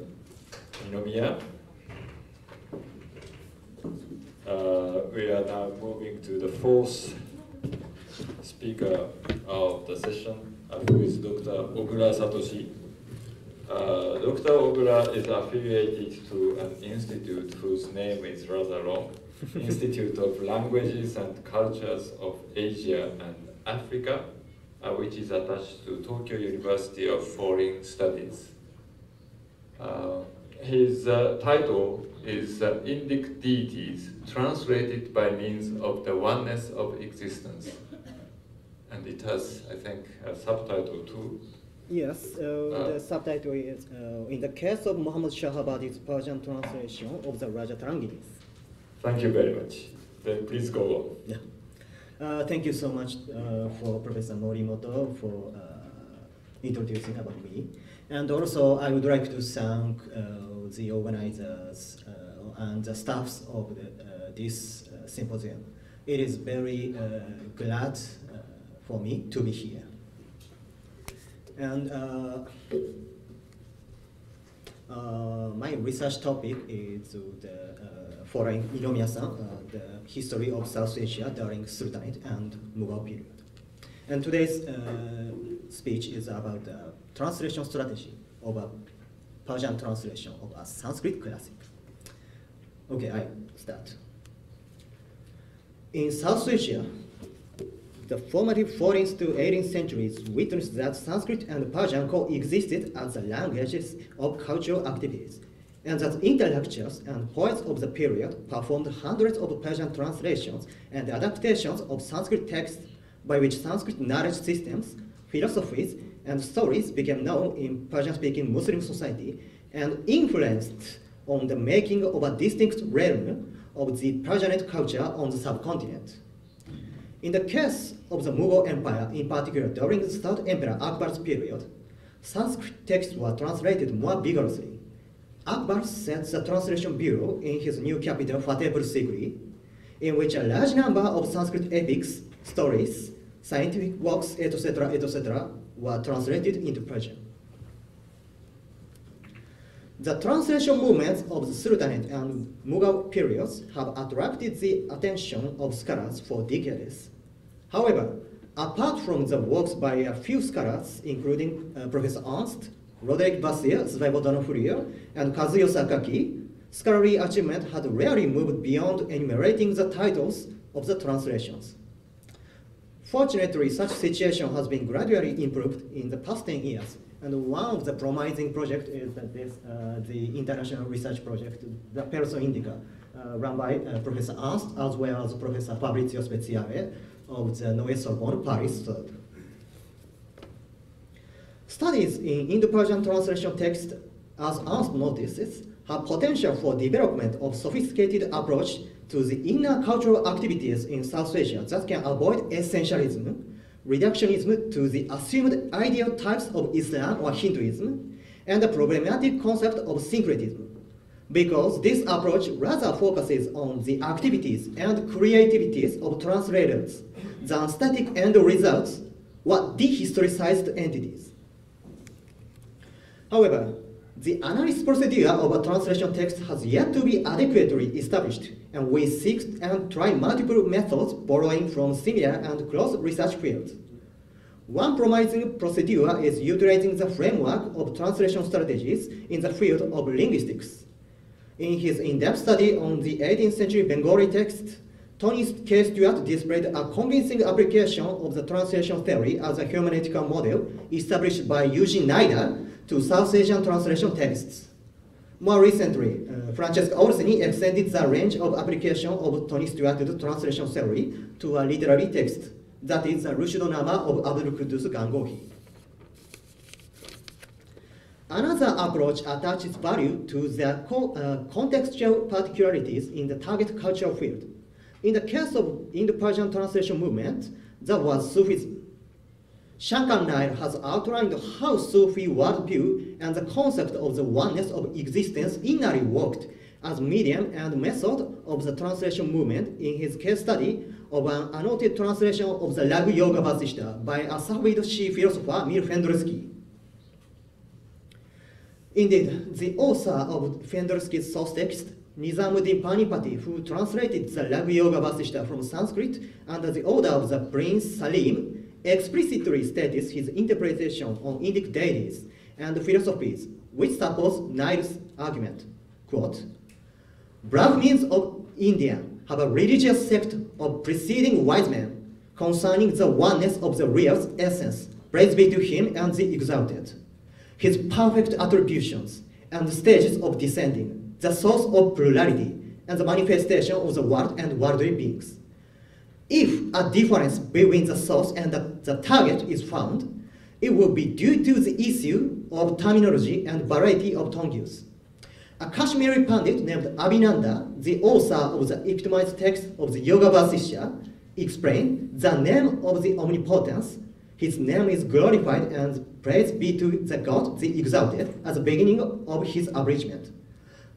Ninomiya. Uh, we are now moving to the fourth speaker of the session, uh, who is Dr. Ogura Satoshi. Uh, Dr. Ogura is affiliated to an institute whose name is rather long, Institute of Languages and Cultures of Asia and Africa, uh, which is attached to Tokyo University of Foreign Studies. Uh, his uh, title is uh, Indic Deities, translated by means of the oneness of existence. And it has, I think, a subtitle too. Yes, uh, the subtitle is uh, In the case of Muhammad Shahabadi's Persian translation of the Raja Taranginis. Thank you very much. Then please go on. Yeah. Uh, thank you so much uh, for Professor Morimoto for uh, introducing about me. And also, I would like to thank uh, the organizers and the staffs of the, this symposium. It is very glad for me to be here. And uh, uh, my research topic is the uh, following Ninomiya-san, uh, the history of South Asia during Sultanate and Mughal period. And today's uh, speech is about the translation strategy of a Persian translation of a Sanskrit classic. Okay, I start. In South Asia, the formative 14th to 18th centuries witnessed that Sanskrit and Persian coexisted as the languages of cultural activities, and that intellectuals and poets of the period performed hundreds of Persian translations and adaptations of Sanskrit texts by which Sanskrit knowledge systems, philosophies, and stories became known in Persian-speaking Muslim society and influenced on the making of a distinct realm of the Persianate culture on the subcontinent. In the case of the Mughal Empire, in particular during the Third Emperor Akbar's period, Sanskrit texts were translated more vigorously. Akbar set the translation bureau in his new capital Fatehpur Sikri, in which a large number of Sanskrit epics, stories, scientific works, etc., etc., were translated into Persian. The translation movements of the Sultanate and Mughal periods have attracted the attention of scholars for decades. However, apart from the works by a few scholars, including uh, Professor Ernst, Roderic Vassie, Svevo D'Onofrio, and Kazuyo Sakaki, scholarly achievement had rarely moved beyond enumerating the titles of the translations. Fortunately, such situation has been gradually improved in the past 10 years, and one of the promising projects is this, uh, the international research project, the Perso Indica, uh, run by uh, Professor Ernst as well as Professor Fabrizio Speziale, of the Noé Sorbonne Paris third. Studies in Indo-Persian translation text, as notices, have potential for development of sophisticated approach to the inner cultural activities in South Asia that can avoid essentialism, reductionism to the assumed ideal types of Islam or Hinduism, and the problematic concept of syncretism because this approach rather focuses on the activities and creativities of translators than static end results or dehistoricized entities. However, the analysis procedure of a translation text has yet to be adequately established, and we seek and try multiple methods borrowing from similar and close research fields. One promising procedure is utilizing the framework of translation strategies in the field of linguistics. In his in-depth study on the 18th century Bengali text, Tony K. Stewart displayed a convincing application of the translation theory as a hermeneutical model established by Eugene Nida to South Asian translation texts. More recently, uh, Francesca Orsini extended the range of application of Tony Stewart's translation theory to a literary text, that is the Rushdunama of Abdul Quddus Gangohi. Another approach attaches value to the co uh, contextual particularities in the target cultural field. In the case of Indo-Persian translation movement, that was Sufism. Shankar Nair has outlined how Sufi worldview and the concept of the oneness of existence inally worked as medium and method of the translation movement in his case study of an annotated translation of the Laghu Yoga Vasishta by a Safavid Shi philosopher Mir Findiriski. Indeed, the author of Findiriski's source text, Nizamuddin Panipati, who translated the Laghu Yoga Vasishta from Sanskrit under the order of the Prince Salim, explicitly states his interpretation on Indic deities and philosophies, which supports Nair's argument. Quote, Brahmins of India have a religious sect of preceding wise men concerning the oneness of the real essence, praise be to him and the exalted his perfect attributions and stages of descending, the source of plurality, and the manifestation of the world and worldly beings. If a difference between the source and the, the target is found, it will be due to the issue of terminology and variety of tongue use. A Kashmiri Pandit named Abhinanda, the author of the epitomized text of the Yoga Vasishtha, explained the name of the omnipotence his name is glorified and praise be to the God, the exalted, at the beginning of his abridgment.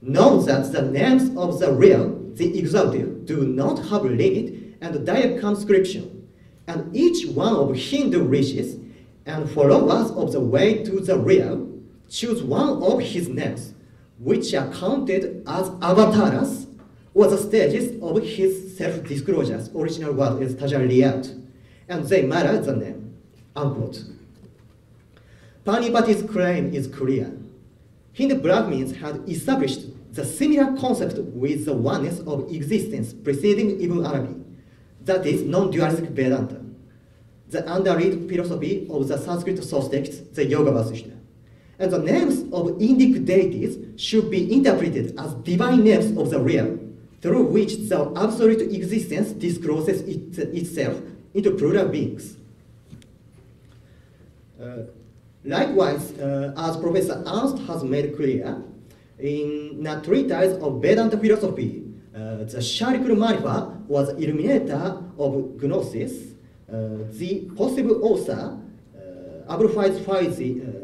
Know that the names of the real, the exalted, do not have limit and direct conscription, and each one of Hindu rishis and followers of the way to the real choose one of his names, which are counted as avatars or the stages of his self-disclosures. Original word is tajalliyat, and they matter the name. Unquote. Panipati's claim is clear. Hindu Brahmins had established the similar concept with the oneness of existence preceding Ibn Arabi, that is non-dualistic Vedanta, the underlying philosophy of the Sanskrit source text, the Yoga Vasishtha. And the names of Indic deities should be interpreted as divine names of the real, through which the absolute existence discloses it, itself into plural beings. Uh, likewise, uh, as Professor Ernst has made clear, in a treatise of Vedanta philosophy, uh, the Shariq al-Ma'rifa was illuminator of Gnosis. The possible author, uh, Abul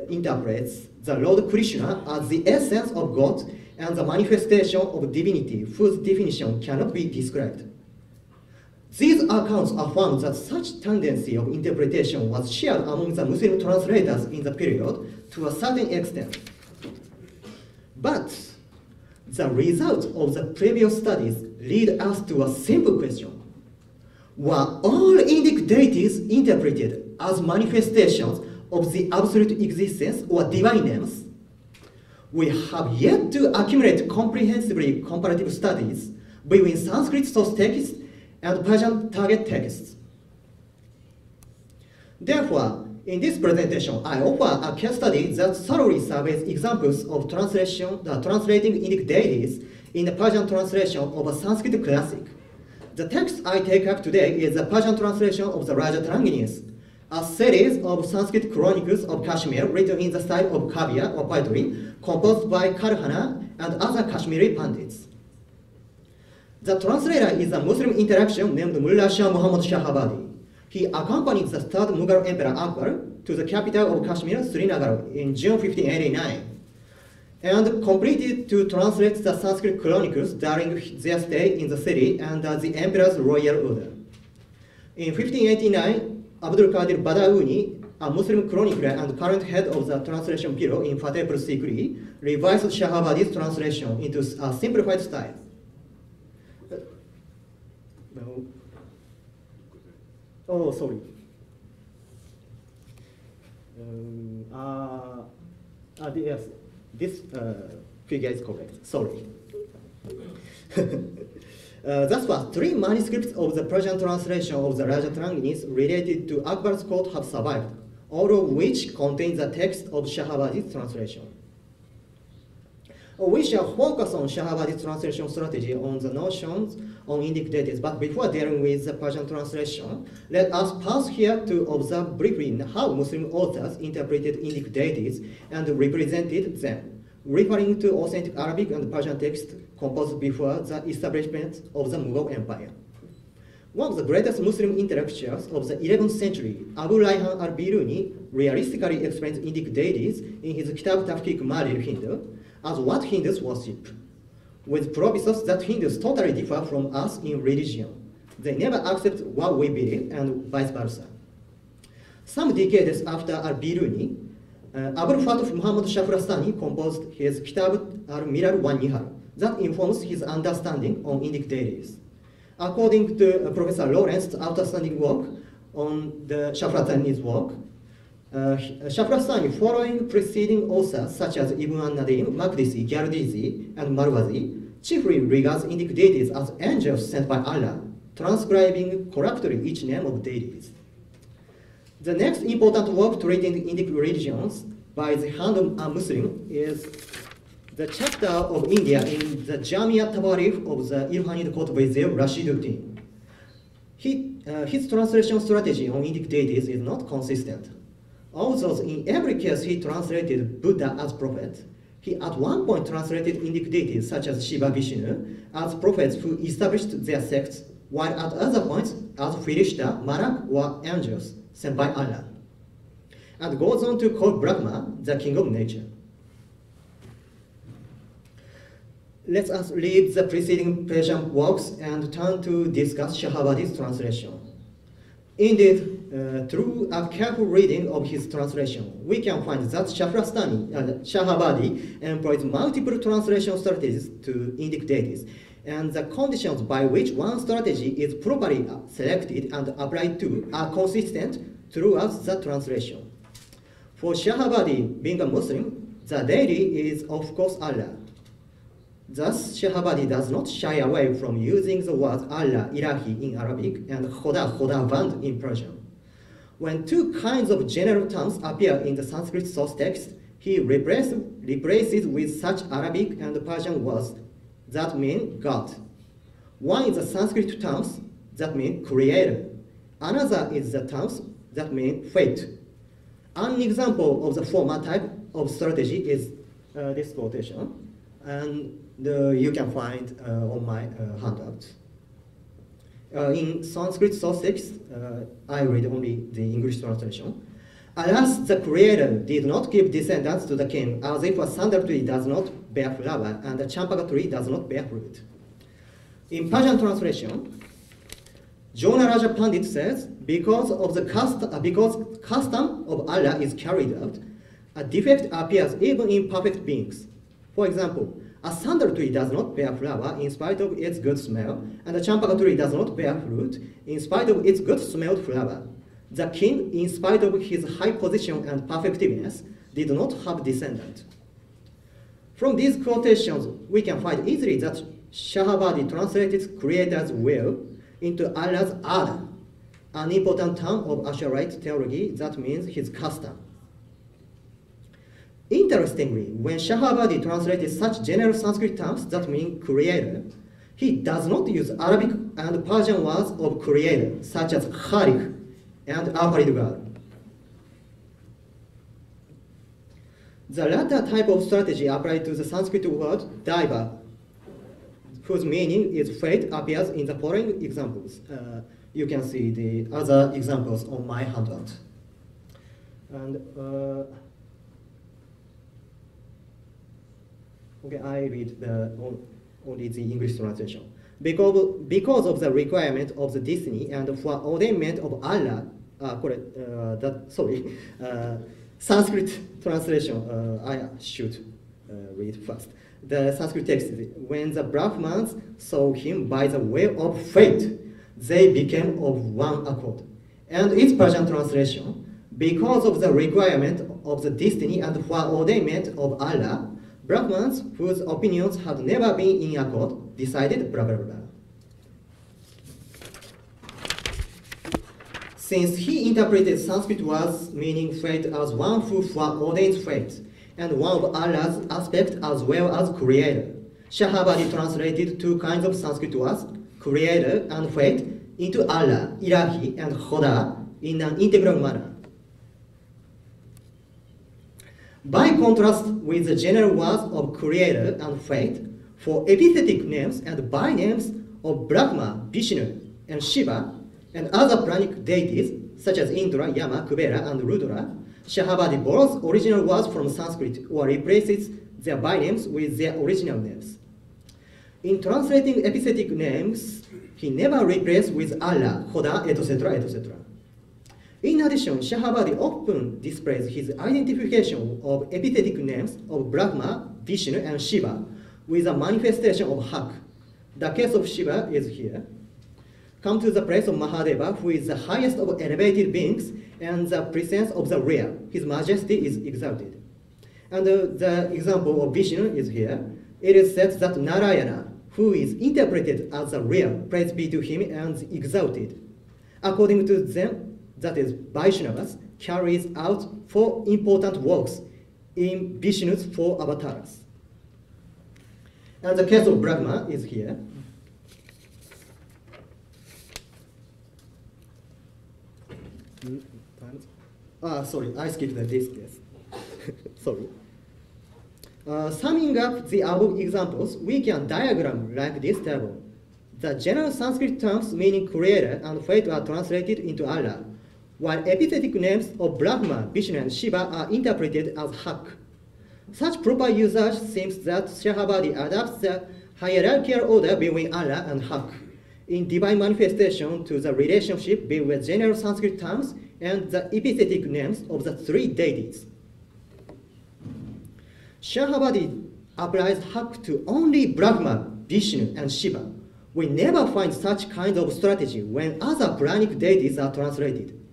interprets the Lord Krishna as the essence of God and the manifestation of divinity whose definition cannot be described. These accounts affirm that such tendency of interpretation was shared among the Muslim translators in the period to a certain extent. But the results of the previous studies lead us to a simple question. Were all Indic deities interpreted as manifestations of the absolute existence or divine names? We have yet to accumulate comprehensively comparative studies between Sanskrit source texts and Persian target texts. Therefore, in this presentation, I offer a case study that thoroughly surveys examples of translation, uh, translating Indic deities in the Persian translation of a Sanskrit classic. The text I take up today is the Persian translation of the Raja Taranginis, a series of Sanskrit chronicles of Kashmir written in the style of kavya or poetry, composed by Kalhana and other Kashmiri Pandits. The translator is a Muslim interaction named Mullah Shah Muhammad Shahabadi. He accompanied the third Mughal Emperor Akbar to the capital of Kashmir, Srinagar, in June 1589, and completed to translate the Sanskrit chronicles during their stay in the city under the emperor's royal order. In 1589, Abdul Qadir Badauni, a Muslim chronicler and current head of the translation bureau in Fatehpur Sikri, revised Shahabadi's translation into a simplified style. No. Oh, sorry. Um, uh, uh, yes, this uh, figure is correct. Sorry. uh, thus three manuscripts of the Persian translation of the Raja Taranginis related to Akbar's court have survived, all of which contain the text of Shahabadi's translation. We shall focus on Shahabadi's translation strategy on the notions on Indic deities, but before dealing with the Persian translation, let us pause here to observe briefly how Muslim authors interpreted Indic and represented them, referring to authentic Arabic and Persian texts composed before the establishment of the Mughal Empire. One of the greatest Muslim intellectuals of the 11th century, Abu Rayhan al-Biruni, realistically explains Indic deities in his Kitab Tahqiq Malil Hindu, as what Hindus worship, with provisos that Hindus totally differ from us in religion. They never accept what we believe and vice versa. Some decades after Al-Biruni, uh, Abul Fatih Muhammad Shahrastani composed his Kitab al-Milal wa Nihal that informs his understanding on Indic deities. According to uh, Professor Lawrence's outstanding work on the Shahrastani's work, uh, following preceding authors such as Ibn al-Nadim, Maqdisi, Gardizi, and Marwazi, chiefly regards Indic deities as angels sent by Allah, transcribing correctly each name of deities. The next important work treating Indic religions by the hand of a Muslim is the chapter of India in the Jami al-Tawarikh of the Ilkhanid Vizier Rashiduddin. He, uh, his translation strategy on Indic deities is not consistent. Although in every case he translated Buddha as prophet, he at one point translated Indic deities such as Shiva Vishnu as prophets who established their sects, while at other points as Phirishta, Malak, or angels sent by Allah. And goes on to call Brahma the king of nature. Let us leave the preceding Persian works and turn to discuss Shahabadi's translation. Indeed, uh, through a careful reading of his translation, we can find that Shahrastani, uh, Shahabadi employs multiple translation strategies to indicate this, and the conditions by which one strategy is properly selected and applied to are consistent throughout the translation. For Shahabadi, being a Muslim, the deity is of course Allah. Thus, Shahabadi does not shy away from using the words Allah, Ilahi in Arabic and Khoda, Khodavand in Persian. When two kinds of general terms appear in the Sanskrit source text, he replaces, replaces with such Arabic and Persian words that mean God. One is the Sanskrit terms that mean creator. Another is the terms that mean fate. An example of the former type of strategy is uh, this quotation, and the, you can find uh, on my uh, handout. Uh, in Sanskrit source text, uh, I read only the English translation. Alas, the Creator did not give descendants to the king, as if a sandal tree does not bear flower and a champaka tree does not bear fruit. In Persian translation, Jonaraja Pandit says, because of the custom, uh, because custom of Allah is carried out, a defect appears even in perfect beings. For example, a sandal tree does not bear flower in spite of its good smell, and a champaka tree does not bear fruit in spite of its good smelled flower. The king, in spite of his high position and perfectiveness, did not have descendant. From these quotations, we can find easily that Shahabadi translated Creator's will into Allah's order, an important term of Asharite theology that means his custom. Interestingly, when Shahabadi translated such general Sanskrit terms that mean creator, he does not use Arabic and Persian words of creator, such as Khalik and Afaridgar. The latter type of strategy applied to the Sanskrit word daiva, whose meaning is fate, appears in the following examples. Uh, you can see the other examples on my handout. And uh, okay, I read the only the English translation. Because, because of the requirement of the destiny and for ordainment of Allah, uh, correct, uh, that, sorry, uh, Sanskrit translation, uh, I should uh, read first. The Sanskrit text when the Brahmans saw him by the way of fate, they became of one accord. And its Persian translation, because of the requirement of the destiny and for ordainment of Allah, Brahmans whose opinions had never been in accord decided blah blah blah. Since he interpreted Sanskrit words meaning fate as one who foreordains fate, and one of Allah's aspects as well as creator, Shahabadi translated two kinds of Sanskrit words, creator and fate, into Allah, Ilahi, and Khoda in an integral manner. By contrast with the general words of creator and fate, for epithetic names and by names of Brahma, Vishnu, and Shiva, and other Puranic deities such as Indra, Yama, Kubera, and Rudra, Shahabadi borrows original words from Sanskrit or replaces their by names with their original names. In translating epithetic names, he never replaced with Allah, Khoda, etc., etc. In addition, Shahabadi often displays his identification of epithetic names of Brahma, Vishnu, and Shiva with a manifestation of Hak. The case of Shiva is here. Come to the place of Mahadeva, who is the highest of elevated beings and the presence of the real. His majesty is exalted. And uh, the example of Vishnu is here. It is said that Narayana, who is interpreted as the real, praise be to him, and exalted. According to them, that is Vaishnavas, carries out four important works in Vishnu's four avatars. And the case of Brahma is here. Ah, sorry, I skipped this case. sorry. Uh, summing up the above examples, we can diagram like this table. The general Sanskrit terms meaning creator and fate are translated into Allah, while epithetic names of Brahma, Vishnu, and Shiva are interpreted as Hak. Such proper usage seems that Shahabadi adapts the hierarchical order between Allah and Hak, in divine manifestation to the relationship between general Sanskrit terms and the epithetic names of the three deities. Shahabadi applies Hak to only Brahma, Vishnu, and Shiva. We never find such kind of strategy when other Brahmanic deities are translated.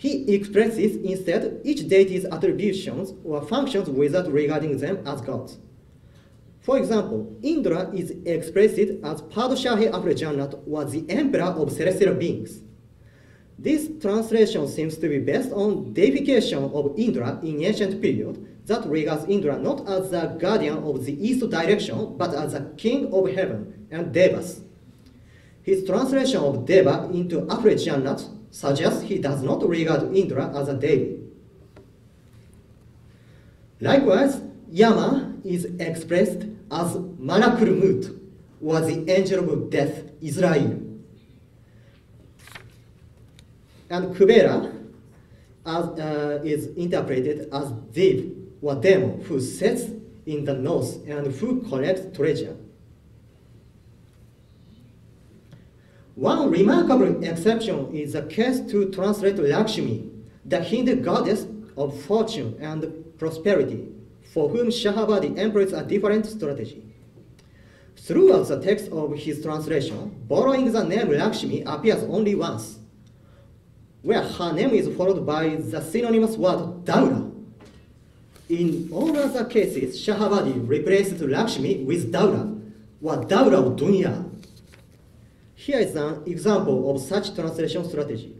He expresses instead each deity's attributions or functions without regarding them as gods. For example, Indra is expressed as Padushahi Aprajannat or the emperor of celestial beings. This translation seems to be based on deification of Indra in ancient period that regards Indra not as the guardian of the east direction, but as the king of heaven and Devas. His translation of Deva into Aprajannat suggests he does not regard Indra as a deity. Likewise, Yama is expressed as Malakul Mut, or the angel of death, Azrael. And Kubera as, uh, is interpreted as Dev, or demon, who sits in the north and who collects treasure. One remarkable exception is the case to translate Lakshmi, the Hindu goddess of fortune and prosperity, for whom Shahabadi employs a different strategy. Throughout the text of his translation, borrowing the name Lakshmi appears only once, where her name is followed by the synonymous word Daura. In all other cases, Shahabadi replaces Lakshmi with Daura, or Daura of Dunya. Here is an example of such translation strategy.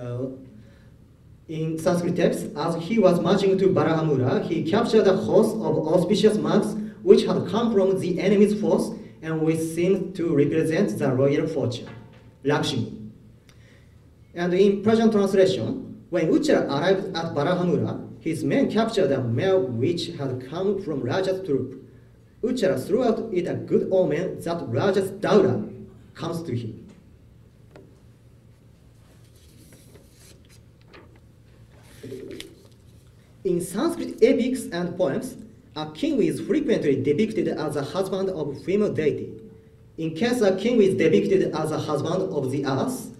Uh, in Sanskrit text, as he was marching to Barahamura, he captured a host of auspicious marks which had come from the enemy's force and which seemed to represent the royal fortune, Lakshmi. And in Persian translation, when Uchara arrived at Barahamura, his men captured a mare which had come from Raja's troop. Uchara threw out it a good omen that Raja's daughter comes to him. In Sanskrit epics and poems, a king is frequently depicted as a husband of a female deity. In case a king is depicted as a husband of the earth,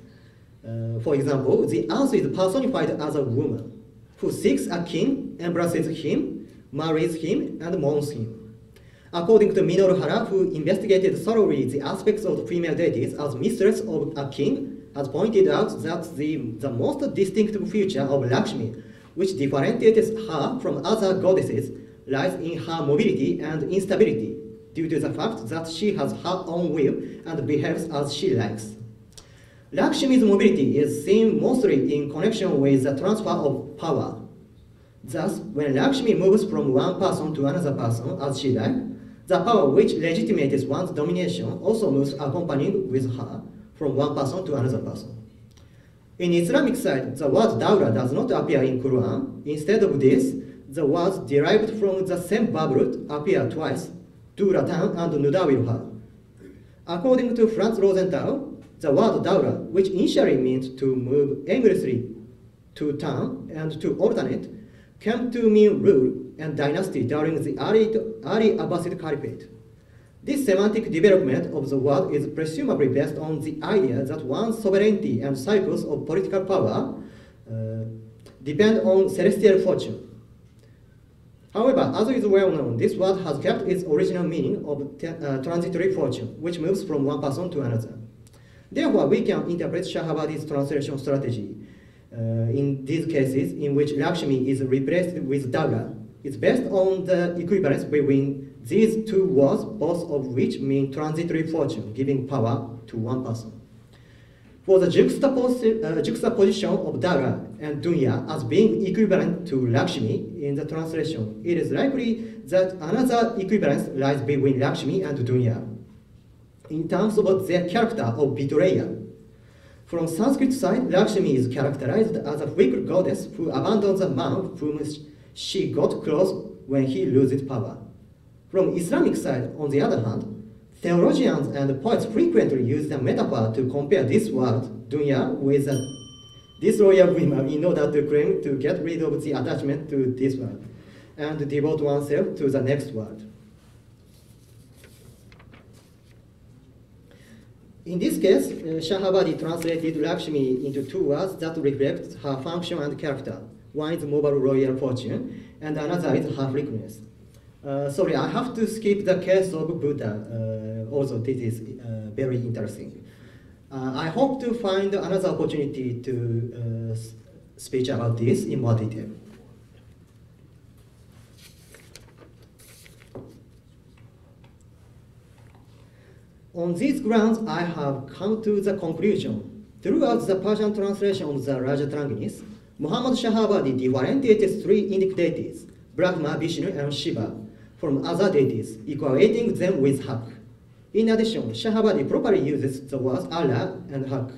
uh, for example, the earth is personified as a woman who seeks a king, embraces him, marries him, and mourns him. According to Minoru Hara, who investigated thoroughly the aspects of the female deities as mistress of a king, has pointed out that the, the most distinctive feature of Lakshmi, which differentiates her from other goddesses, lies in her mobility and instability, due to the fact that she has her own will and behaves as she likes. Lakshmi's mobility is seen mostly in connection with the transfer of power. Thus, when Lakshmi moves from one person to another person as she likes, the power which legitimates one's domination also moves accompanied with her from one person to another person. In Islamic side, the word dawra does not appear in Quran. Instead of this, the words derived from the same verb root appear twice, duratan and nudawilha. According to Franz Rosenthal, the word dawra, which initially means to move aimlessly, to turn, and to alternate, came to mean rule and dynasty during the early, early Abbasid Caliphate. This semantic development of the word is presumably based on the idea that one's sovereignty and cycles of political power uh, depend on celestial fortune. However, as is well known, this word has kept its original meaning of uh, transitory fortune, which moves from one person to another. Therefore, we can interpret Shahabadi's translation strategy uh, in these cases in which Lakshmi is replaced with Daga. It's based on the equivalence between these two words, both of which mean transitory fortune, giving power to one person. For the juxtaposition, uh, juxtaposition of Daga and Dunya as being equivalent to Lakshmi in the translation, it is likely that another equivalence lies between Lakshmi and Dunya in terms of their character of betrayal. From Sanskrit side, Lakshmi is characterized as a weak goddess who abandons a man whom she got close when he loses power. From Islamic side, on the other hand, theologians and poets frequently use the metaphor to compare this world, dunya, with this royal woman in order to claim to get rid of the attachment to this world and devote oneself to the next world. In this case, uh, Shahabadi translated Lakshmi into two words that reflect her function and character. One is mobile royal fortune, and another is her frequency. Uh, sorry, I have to skip the case of Buddha, uh, although this is uh, very interesting. Uh, I hope to find another opportunity to uh, speak about this in more detail. On these grounds, I have come to the conclusion. Throughout the Persian translation of the Rajataranginis, Muhammad Shahabadi differentiated three Indic deities, Brahma, Vishnu, and Shiva, from other deities, equating them with Hak. In addition, Shahabadi properly uses the words Allah and Hak.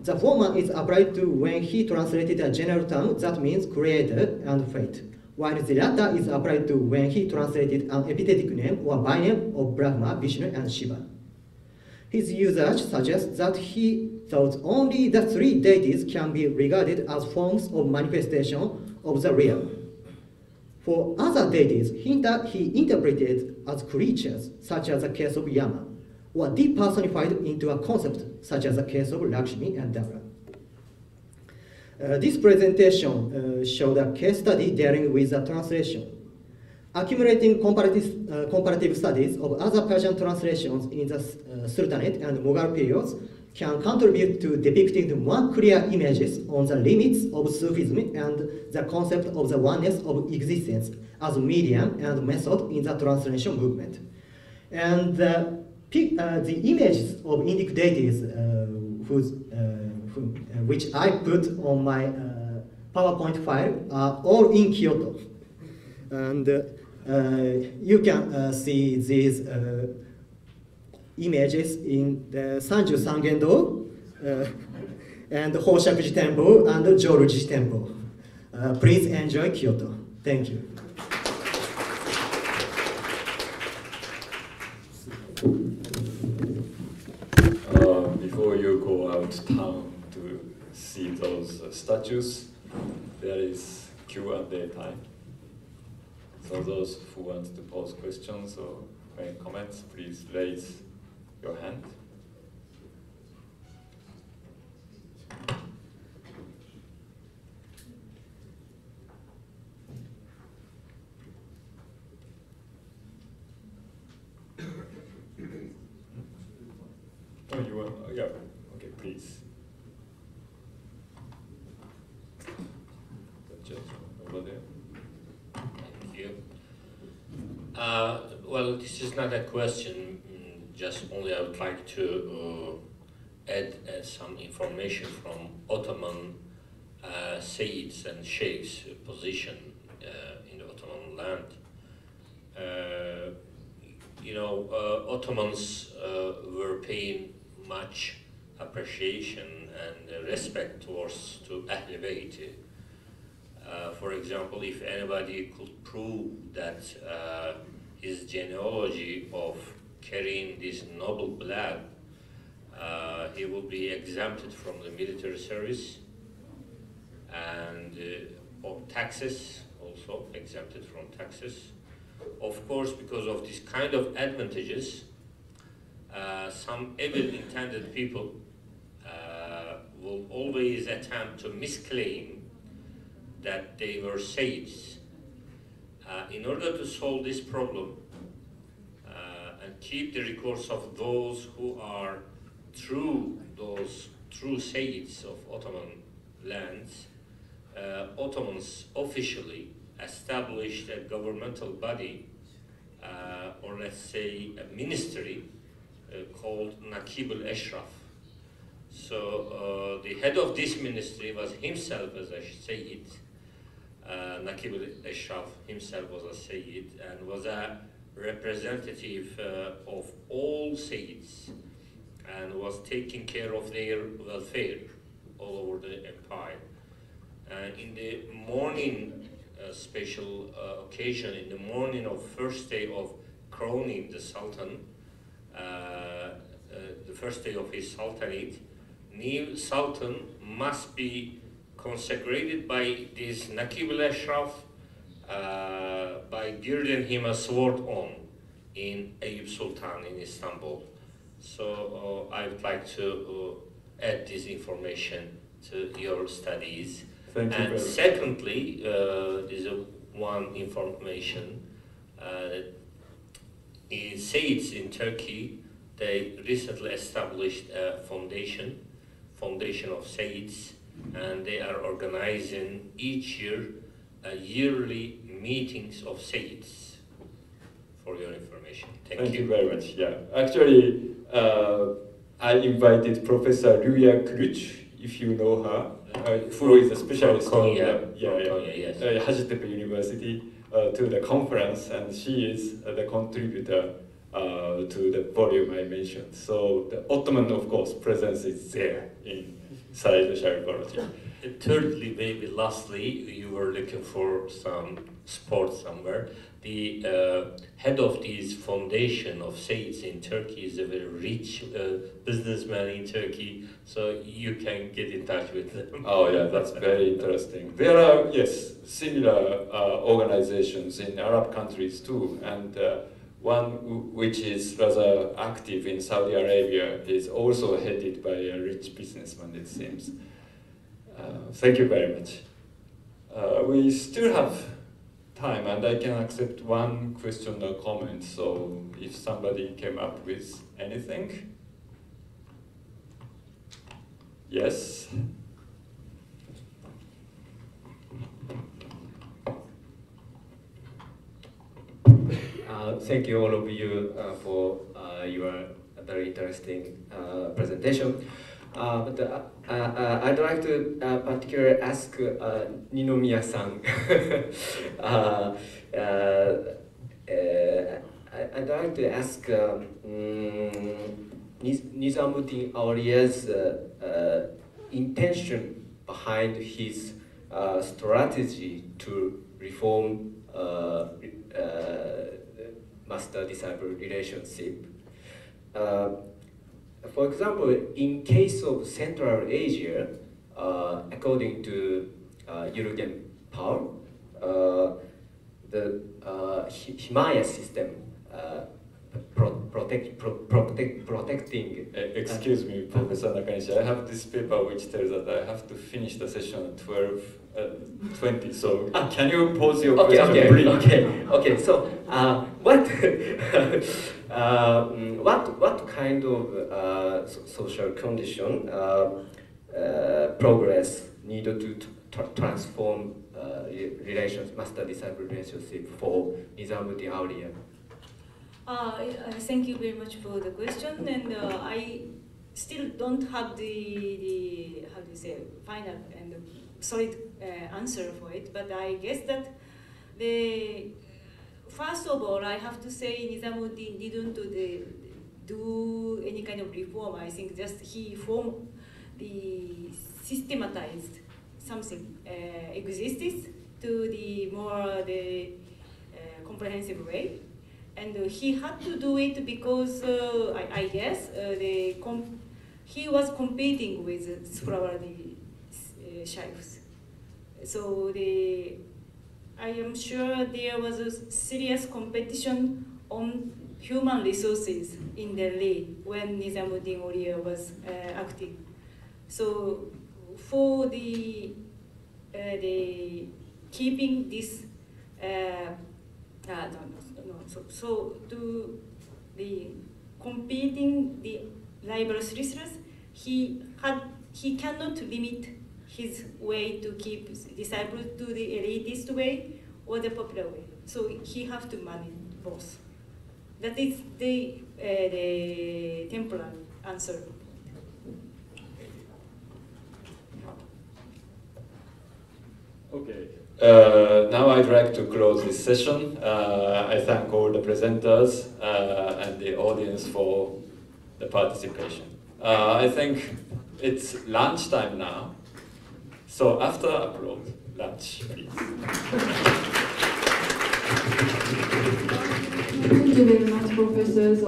The former is applied to when he translated a general term that means creator and fate, while the latter is applied to when he translated an epithetic name or by name of Brahma, Vishnu, and Shiva. His usage suggests that he thought only the three deities can be regarded as forms of manifestation of the real. For other deities, he, he interpreted as creatures, such as the case of Yama, or depersonified into a concept, such as the case of Lakshmi and Dara. Uh, this presentation uh, showed a case study dealing with the translation. Accumulating comparative, uh, comparative studies of other Persian translations in the uh, Sultanate and Mughal periods can contribute to depicting more clear images on the limits of Sufism and the concept of the oneness of existence as a medium and method in the translation movement. And the, uh, the images of Indic deities uh, whose, uh, who, uh, which I put on my uh, PowerPoint file are all in Kyoto. And you can see these images in the Sanju Sangendo uh, and Hoshakuji Temple and Joruriji Temple. Uh, please enjoy Kyoto. Thank you. Uh, before you go out town to see those statues, there is Q&A time. So those who want to pose questions or make comments, please raise your hand. Oh, you want, oh, yeah, okay, please. Over there. Thank you. Uh, well, this is not a question, just only I would like to uh, add uh, some information from Ottoman uh, and Sheikhs position uh, in the Ottoman land. You know, Ottomans were paying much appreciation and respect towards to Ahl Bayt. Uh, for example, if anybody could prove that uh, his genealogy of carrying this noble blood, uh, he will be exempted from the military service and uh, of taxes, also exempted from taxes. Of course, because of this kind of advantages, uh, some evil-intended people uh, will always attempt to misclaim that they were saints. Uh, in order to solve this problem and keep the records of those who are true, those true saints of Ottoman lands, uh, Ottomans officially established a governmental body, uh, or let's say a ministry, uh, called Nakib al-Ashraf. So uh, the head of this ministry was himself as a Sayyid. Uh, Nakib al-Ashraf himself was a Sayyid and was a representative uh, of all Sayyids and was taking care of their welfare all over the empire. And in the morning, uh, special uh, occasion, in the morning of first day of crowning the Sultan, uh, uh, the first day of his sultanate, new sultan must be consecrated by this Nakib al-Ashraf by giving him a sword on in Ayub Sultan in Istanbul. So uh, I would like to uh, add this information to your studies. Thank you and very much. secondly, uh, there's one information uh, in Seyits in Turkey, they recently established a foundation, Foundation of Seyits, and they are organizing each year a yearly meetings of Seyits. For your information, thank, Thank you very much. Yeah, actually, uh, I invited Professor Rüya Kılıç, if you know her, uh, who is a specialist From on Korea. yeah, yeah, Korea, yes. uh, University uh, to the conference, and she is uh, the contributor uh, to the volume I mentioned. So the Ottoman, of course, presence is there in Sharifology. And thirdly, maybe lastly, you were looking for some sports somewhere. The uh, head of this foundation of Seyits in Turkey is a very rich uh, businessman in Turkey, so you can get in touch with them. Oh yeah, that's very interesting. There are yes similar uh, organizations in Arab countries too, and uh, one which is rather active in Saudi Arabia is also headed by a rich businessman. It seems. Uh, thank you very much. Uh, we still have time, and I can accept one question or comment. So if somebody came up with anything, yes. Uh, thank you all of you uh, for uh, your very interesting uh, presentation. Uh, but uh, uh, uh, I'd like to uh, particularly ask Ninomiya-san. I'd like to ask um, mm, Niz- Nizamuddin Aulia's intention behind his strategy to reform re- master-disciple relationship. Uh, for example, in case of Central Asia, uh, according to uh, Jürgen Paul, uh, the uh, himaya system uh, pro- protect, pro- protect, protecting. Uh, excuse me, Professor Nakanishi, I have this paper which tells that I have to finish the session at 12, uh, 20. So Ah. can you pose your Okay, question okay, briefly? okay, okay. So, uh, what, uh, mm, what, what kind of uh, so- social condition uh, uh, progress needed to tr- transform uh, relations, master-disciple relationship for Nizamuddin Aulia? Uh, uh, thank you very much for the question, and uh, I still don't have the, the how do you say final and solid answer for it. But I guess that the first of all, I have to say Nizamuddin didn't do, the, do any kind of reform. I think just he form the systematized something uh, exists to the more the uh, comprehensive way and uh, he had to do it because uh, I, I guess uh, the he was competing with uh, Suhrawardi uh. So the I am sure there was a serious competition on human resources in Delhi when Nizamuddin Aulia was uh, active. So for the uh, the keeping this uh, uh, no, no, no, so, so to the competing the rival silsilas, he had he cannot limit his way to keep disciples to the elitist way or the popular way. So he have to manage both. That is the uh, the temporal answer. Okay. Uh, now I'd like to close this session. Uh, I thank all the presenters uh, and the audience for the participation. Uh, I think it's lunchtime now. So after applause, lunch, please. Thank you very much, professors.